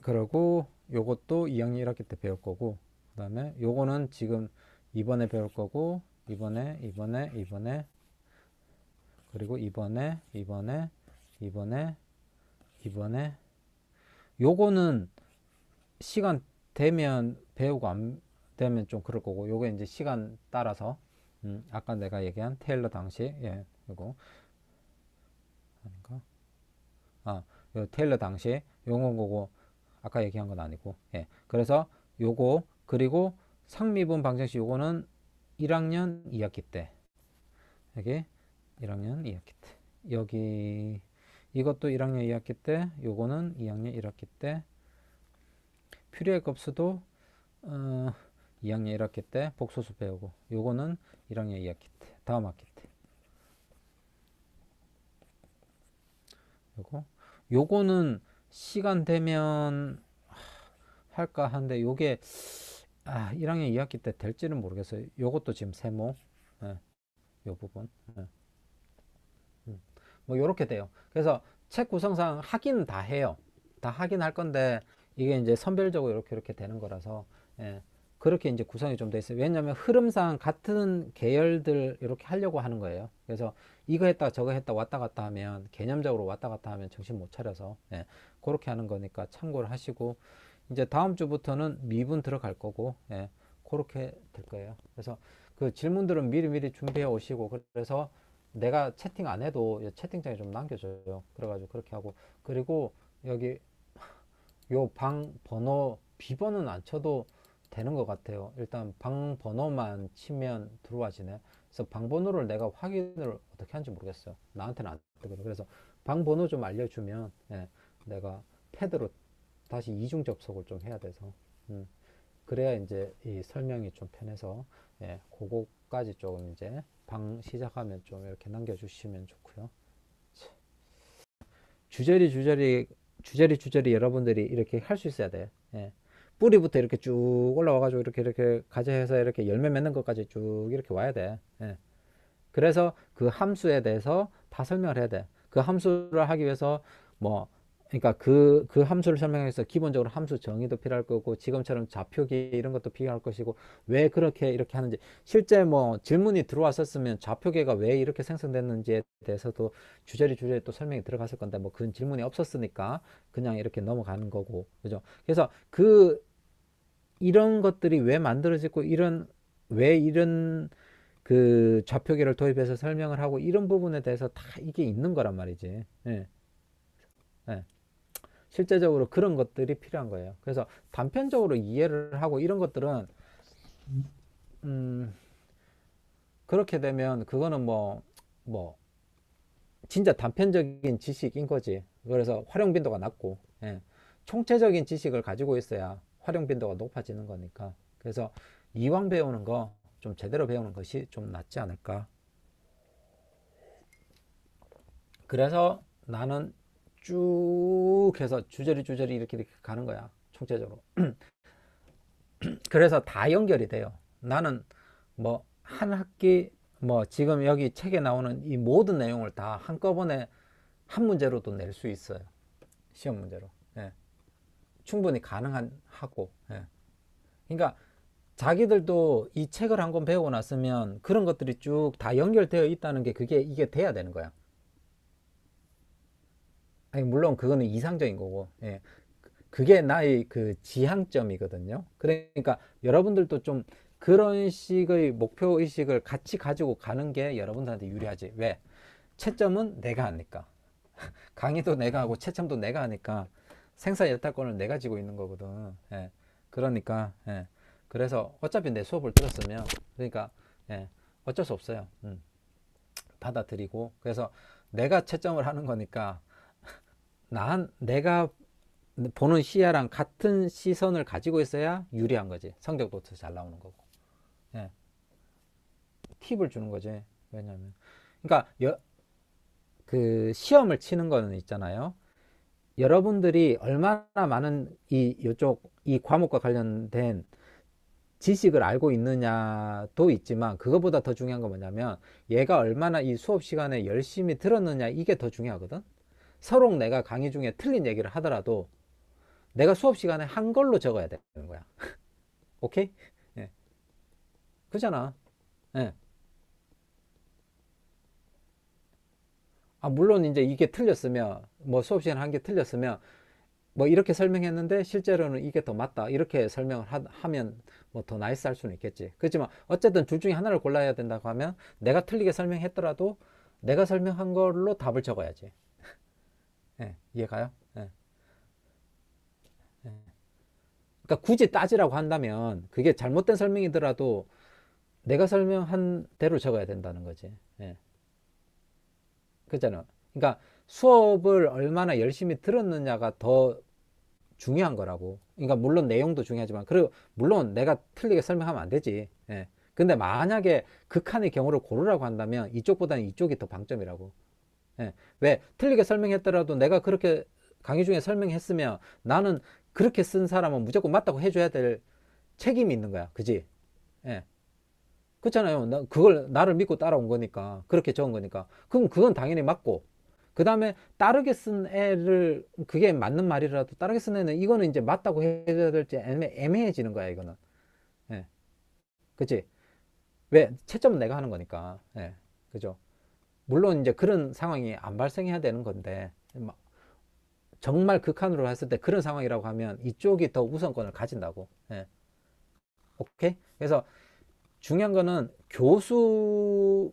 그러고 요것도 2학년 1학기 때 배울 거고 그 다음에 요거는 지금 이번에 배울 거고 이번에 이번에 이번에 그리고 이번에 이번에 이번에 이번에. 요거는 시간 되면 배우고 안 되면 좀 그럴 거고 요게 이제 시간 따라서 음, 아까 내가 얘기한 테일러 당시 예 요거. 아닌가? 아 요 테일러 당시 요건 거고 아까 얘기한 건 아니고 예. 그래서 요거 그리고 상미분 방정식 요거는 1학년 2학기 때. 여기 1학년 2학기 때. 여기 이것도 1학년 2학기 때 요거는 2학년 1학기 때. 필요의 급수도 어, 2학년 1학기 때 복소수 배우고 요거는 1학년 2학기 때 다음 학기 때. 요거. 요거는 시간 되면 하, 할까 하는데 요게 아 1학년 2학기 때 될지는 모르겠어요. 요것도 지금 세모. 예, 요 부분. 예. 음, 뭐 요렇게 돼요. 그래서 책 구성상 하기는 다 해요. 다 하긴 할 건데 이게 이제 선별적으로 이렇게 이렇게 되는 거라서 예, 그렇게 이제 구성이 좀 돼 있어요. 왜냐하면 흐름상 같은 계열들 이렇게 하려고 하는 거예요. 그래서 이거 했다 저거 했다 왔다 갔다 하면 개념적으로 왔다 갔다 하면 정신 못 차려서 예, 그렇게 하는 거니까 참고를 하시고 이제 다음 주부터는 미분 들어갈 거고 예, 그렇게 될 거예요. 그래서 그 질문들은 미리 미리 준비해 오시고 그래서 내가 채팅 안 해도 채팅창에 좀 남겨줘요. 그래가지고 그렇게 하고 그리고 여기 요 방 번호 비번은 안 쳐도 되는 것 같아요. 일단 방 번호만 치면 들어와지네. 그래서 방 번호를 내가 확인을 어떻게 하는지 모르겠어요. 나한테는 안 뜨거든. 그래서 방 번호 좀 알려주면 예, 내가 패드로 다시 이중 접속을 좀 해야 돼서 음, 그래야 이제 이 설명이 좀 편해서 예, 그거까지 조금 이제 방 시작하면 좀 이렇게 남겨주시면 좋고요. 주저리 주저리 주저리 주저리 여러분들이 이렇게 할 수 있어야 돼. 예. 뿌리부터 이렇게 쭉 올라와가지고 이렇게 이렇게 가져해서 이렇게 열매 맺는 것까지 쭉 이렇게 와야 돼. 예. 그래서 그 함수에 대해서 다 설명을 해야 돼. 그 함수를 하기 위해서 뭐 그러니까 그, 그 함수를 설명하기 위해서 기본적으로 함수 정의도 필요할 거고 지금처럼 좌표기 이런 것도 필요할 것이고 왜 그렇게 이렇게 하는지 실제 뭐 질문이 들어왔었으면 좌표계가 왜 이렇게 생성됐는지에 대해서도 주저리 주저리 또 설명이 들어갔을 건데 뭐 그런 질문이 없었으니까 그냥 이렇게 넘어가는 거고 그죠 그래서 그 이런 것들이 왜 만들어지고 이런 왜 이런 그 좌표계를 도입해서 설명을 하고 이런 부분에 대해서 다 이게 있는 거란 말이지 예. 예. 실제적으로 그런 것들이 필요한 거예요. 그래서 단편적으로 이해를 하고 이런 것들은 음, 그렇게 되면 그거는 뭐, 뭐, 진짜 단편적인 지식인 거지. 그래서 활용 빈도가 낮고, 예. 총체적인 지식을 가지고 있어야 활용 빈도가 높아지는 거니까. 그래서 이왕 배우는 거 좀 제대로 배우는 것이 좀 낫지 않을까. 그래서 나는 쭉 해서 주저리 주저리 이렇게 이렇게 가는 거야. 총체적으로. [CLEARS THROAT] 그래서 다 연결이 돼요. 나는 뭐 한 학기 뭐 지금 여기 책에 나오는 이 모든 내용을 다 한꺼번에 한 문제로도 낼 수 있어요. 시험 문제로. 예. 충분히 가능한 하고. 예. 그러니까 자기들도 이 책을 한 권 배우고 났으면 그런 것들이 쭉 다 연결되어 있다는 게 그게 이게 돼야 되는 거야. 아니, 물론 그거는 이상적인 거고, 예. 그게 나의 그 지향점이거든요. 그러니까 여러분들도 좀 그런 식의 목표 의식을 같이 가지고 가는 게 여러분들한테 유리하지. 왜? 채점은 내가 하니까. [LAUGHS] 강의도 내가 하고 채점도 내가 하니까 생사 여탈권을 내가 지고 있는 거거든. 예. 그러니까, 예. 그래서 어차피 내 수업을 들었으면, 그러니까, 예. 어쩔 수 없어요. 음. 받아들이고. 그래서 내가 채점을 하는 거니까 난 내가 보는 시야랑 같은 시선을 가지고 있어야 유리한 거지. 성적도 더 잘 나오는 거고. 예. 팁을 주는 거지. 왜냐면. 그러니까, 여, 그, 시험을 치는 거는 있잖아요. 여러분들이 얼마나 많은 이, 요쪽, 이 과목과 관련된 지식을 알고 있느냐도 있지만, 그거보다 더 중요한 건 뭐냐면, 얘가 얼마나 이 수업 시간에 열심히 들었느냐, 이게 더 중요하거든? 서로 내가 강의 중에 틀린 얘기를 하더라도 내가 수업 시간에 한 걸로 적어야 되는 거야. [LAUGHS] 오케이? 예. 그잖아. 예. 아, 물론 이제 이게 틀렸으면, 뭐 수업 시간에 한 게 틀렸으면, 뭐 이렇게 설명했는데 실제로는 이게 더 맞다. 이렇게 설명을 하, 면 뭐 더 nice 할 수는 있겠지. 그렇지만 어쨌든 둘 중에 하나를 골라야 된다고 하면 내가 틀리게 설명했더라도 내가 설명한 걸로 답을 적어야지. 예, 이해가요? 예. 예. 그러니까 굳이 따지라고 한다면 그게 잘못된 설명이더라도 내가 설명한 대로 적어야 된다는 거지. 예. 그잖아. 그러니까 수업을 얼마나 열심히 들었느냐가 더 중요한 거라고. 그러니까 물론 내용도 중요하지만 그리고 물론 내가 틀리게 설명하면 안 되지. 예. 근데 만약에 극한의 경우를 고르라고 한다면 이쪽보다는 이쪽이 더 방점이라고. 예. 왜 틀리게 설명했더라도 내가 그렇게 강의 중에 설명했으면 나는 그렇게 쓴 사람은 무조건 맞다고 해줘야 될 책임이 있는 거야. 그지? 예. 그렇잖아요. 나 그걸 나를 믿고 따라온 거니까 그렇게 적은 거니까 그럼 그건 당연히 맞고 그 다음에 따르게 쓴 애를 그게 맞는 말이라도 따르게 쓴 애는 이거는 이제 맞다고 해줘야 될지 애매, 애매해지는 거야 이거는 예. 그치 왜 채점은 내가 하는 거니까 예. 그죠 물론 이제 그런 상황이 안 발생해야 되는 건데 막 정말 극한으로 했을 때 그런 상황이라고 하면 이쪽이 더 우선권을 가진다고 예. 오케이 그래서 중요한 거는 교수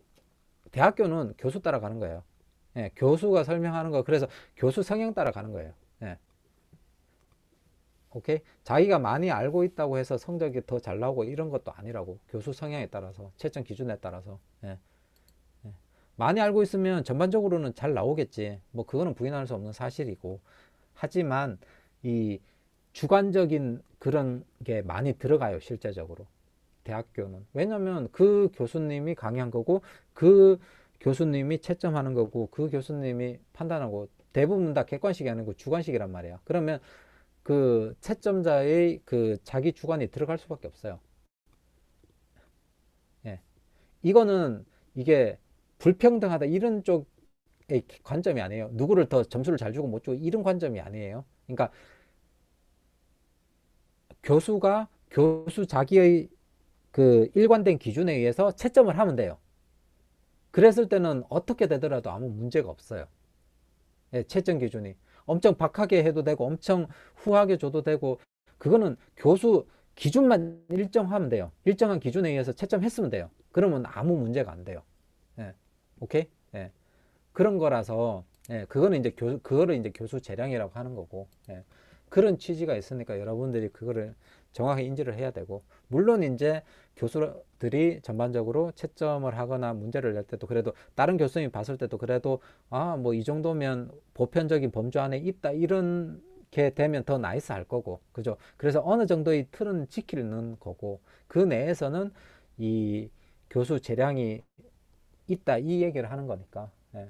대학교는 교수 따라가는 거예요 예, 교수가 설명하는 거 그래서 교수 성향 따라 가는 거예요. 예. 오케이? 자기가 많이 알고 있다고 해서 성적이 더 잘 나오고 이런 것도 아니라고. 교수 성향에 따라서, 채점 기준에 따라서. 예. 예. 많이 알고 있으면 전반적으로는 잘 나오겠지. 뭐 그거는 부인할 수 없는 사실이고. 하지만 이 주관적인 그런 게 많이 들어가요, 실제적으로. 대학교는. 왜냐면 그 교수님이 강의한 거고 그 교수님이 채점하는 거고 그 교수님이 판단하고 대부분 다 객관식이 아니고 주관식이란 말이야. 그러면 그 채점자의 그 자기 주관이 들어갈 수밖에 없어요. 예. 이거는 이게 불평등하다 이런 쪽의 관점이 아니에요. 누구를 더 점수를 잘 주고 못 주고 이런 관점이 아니에요. 그러니까 교수가 교수 자기의 그 일관된 기준에 의해서 채점을 하면 돼요. 그랬을 때는 어떻게 되더라도 아무 문제가 없어요. 예, 채점 기준이. 엄청 박하게 해도 되고, 엄청 후하게 줘도 되고, 그거는 교수 기준만 일정하면 돼요. 일정한 기준에 의해서 채점했으면 돼요. 그러면 아무 문제가 안 돼요. 예, 오케이? 예. 그런 거라서, 예, 그거는 이제 교수, 그거를 이제 교수 재량이라고 하는 거고, 예. 그런 취지가 있으니까 여러분들이 그거를 정확히 인지를 해야 되고, 물론 이제 교수들이 전반적으로 채점을 하거나 문제를 낼 때도 그래도 다른 교수님이 봤을 때도 그래도 아 뭐 이 정도면 보편적인 범주 안에 있다 이런 게 되면 더 nice 할 거고 그죠 그래서 어느 정도의 틀은 지키는 거고 그 내에서는 이 교수 재량이 있다 이 얘기를 하는 거니까 예.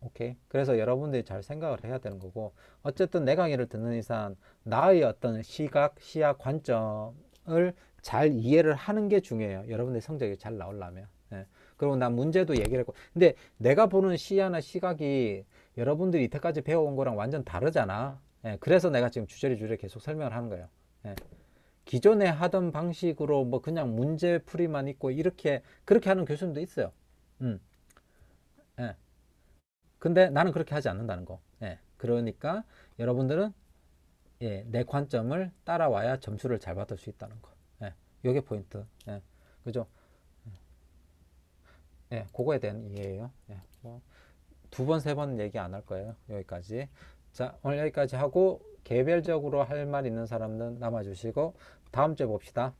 오케이 그래서 여러분들이 잘 생각을 해야 되는 거고 어쨌든 내 강의를 듣는 이상 나의 어떤 시각 시야 관점을 잘 이해를 하는 게 중요해요. 여러분들 성적이 잘 나오려면. 예. 그리고 난 문제도 얘기를 했고. 근데 내가 보는 시야나 시각이 여러분들이 이때까지 배워온 거랑 완전 다르잖아. 예. 그래서 내가 지금 주저리 주저리 계속 설명을 하는 거예요. 예. 기존에 하던 방식으로 뭐 그냥 문제 풀이만 있고 이렇게 그렇게 하는 교수님도 있어요. 음. 예. 근데 나는 그렇게 하지 않는다는 거. 예. 그러니까 여러분들은 예, 내 관점을 따라와야 점수를 잘 받을 수 있다는 거. 요게 포인트. 예. 그죠? 예, 그거에 대한 이해예요. 예, 뭐, 두 번, 세 번 얘기 안 할 거예요. 여기까지. 자, 오늘 여기까지 하고, 개별적으로 할 말 있는 사람은 남아주시고, 다음 주에 봅시다.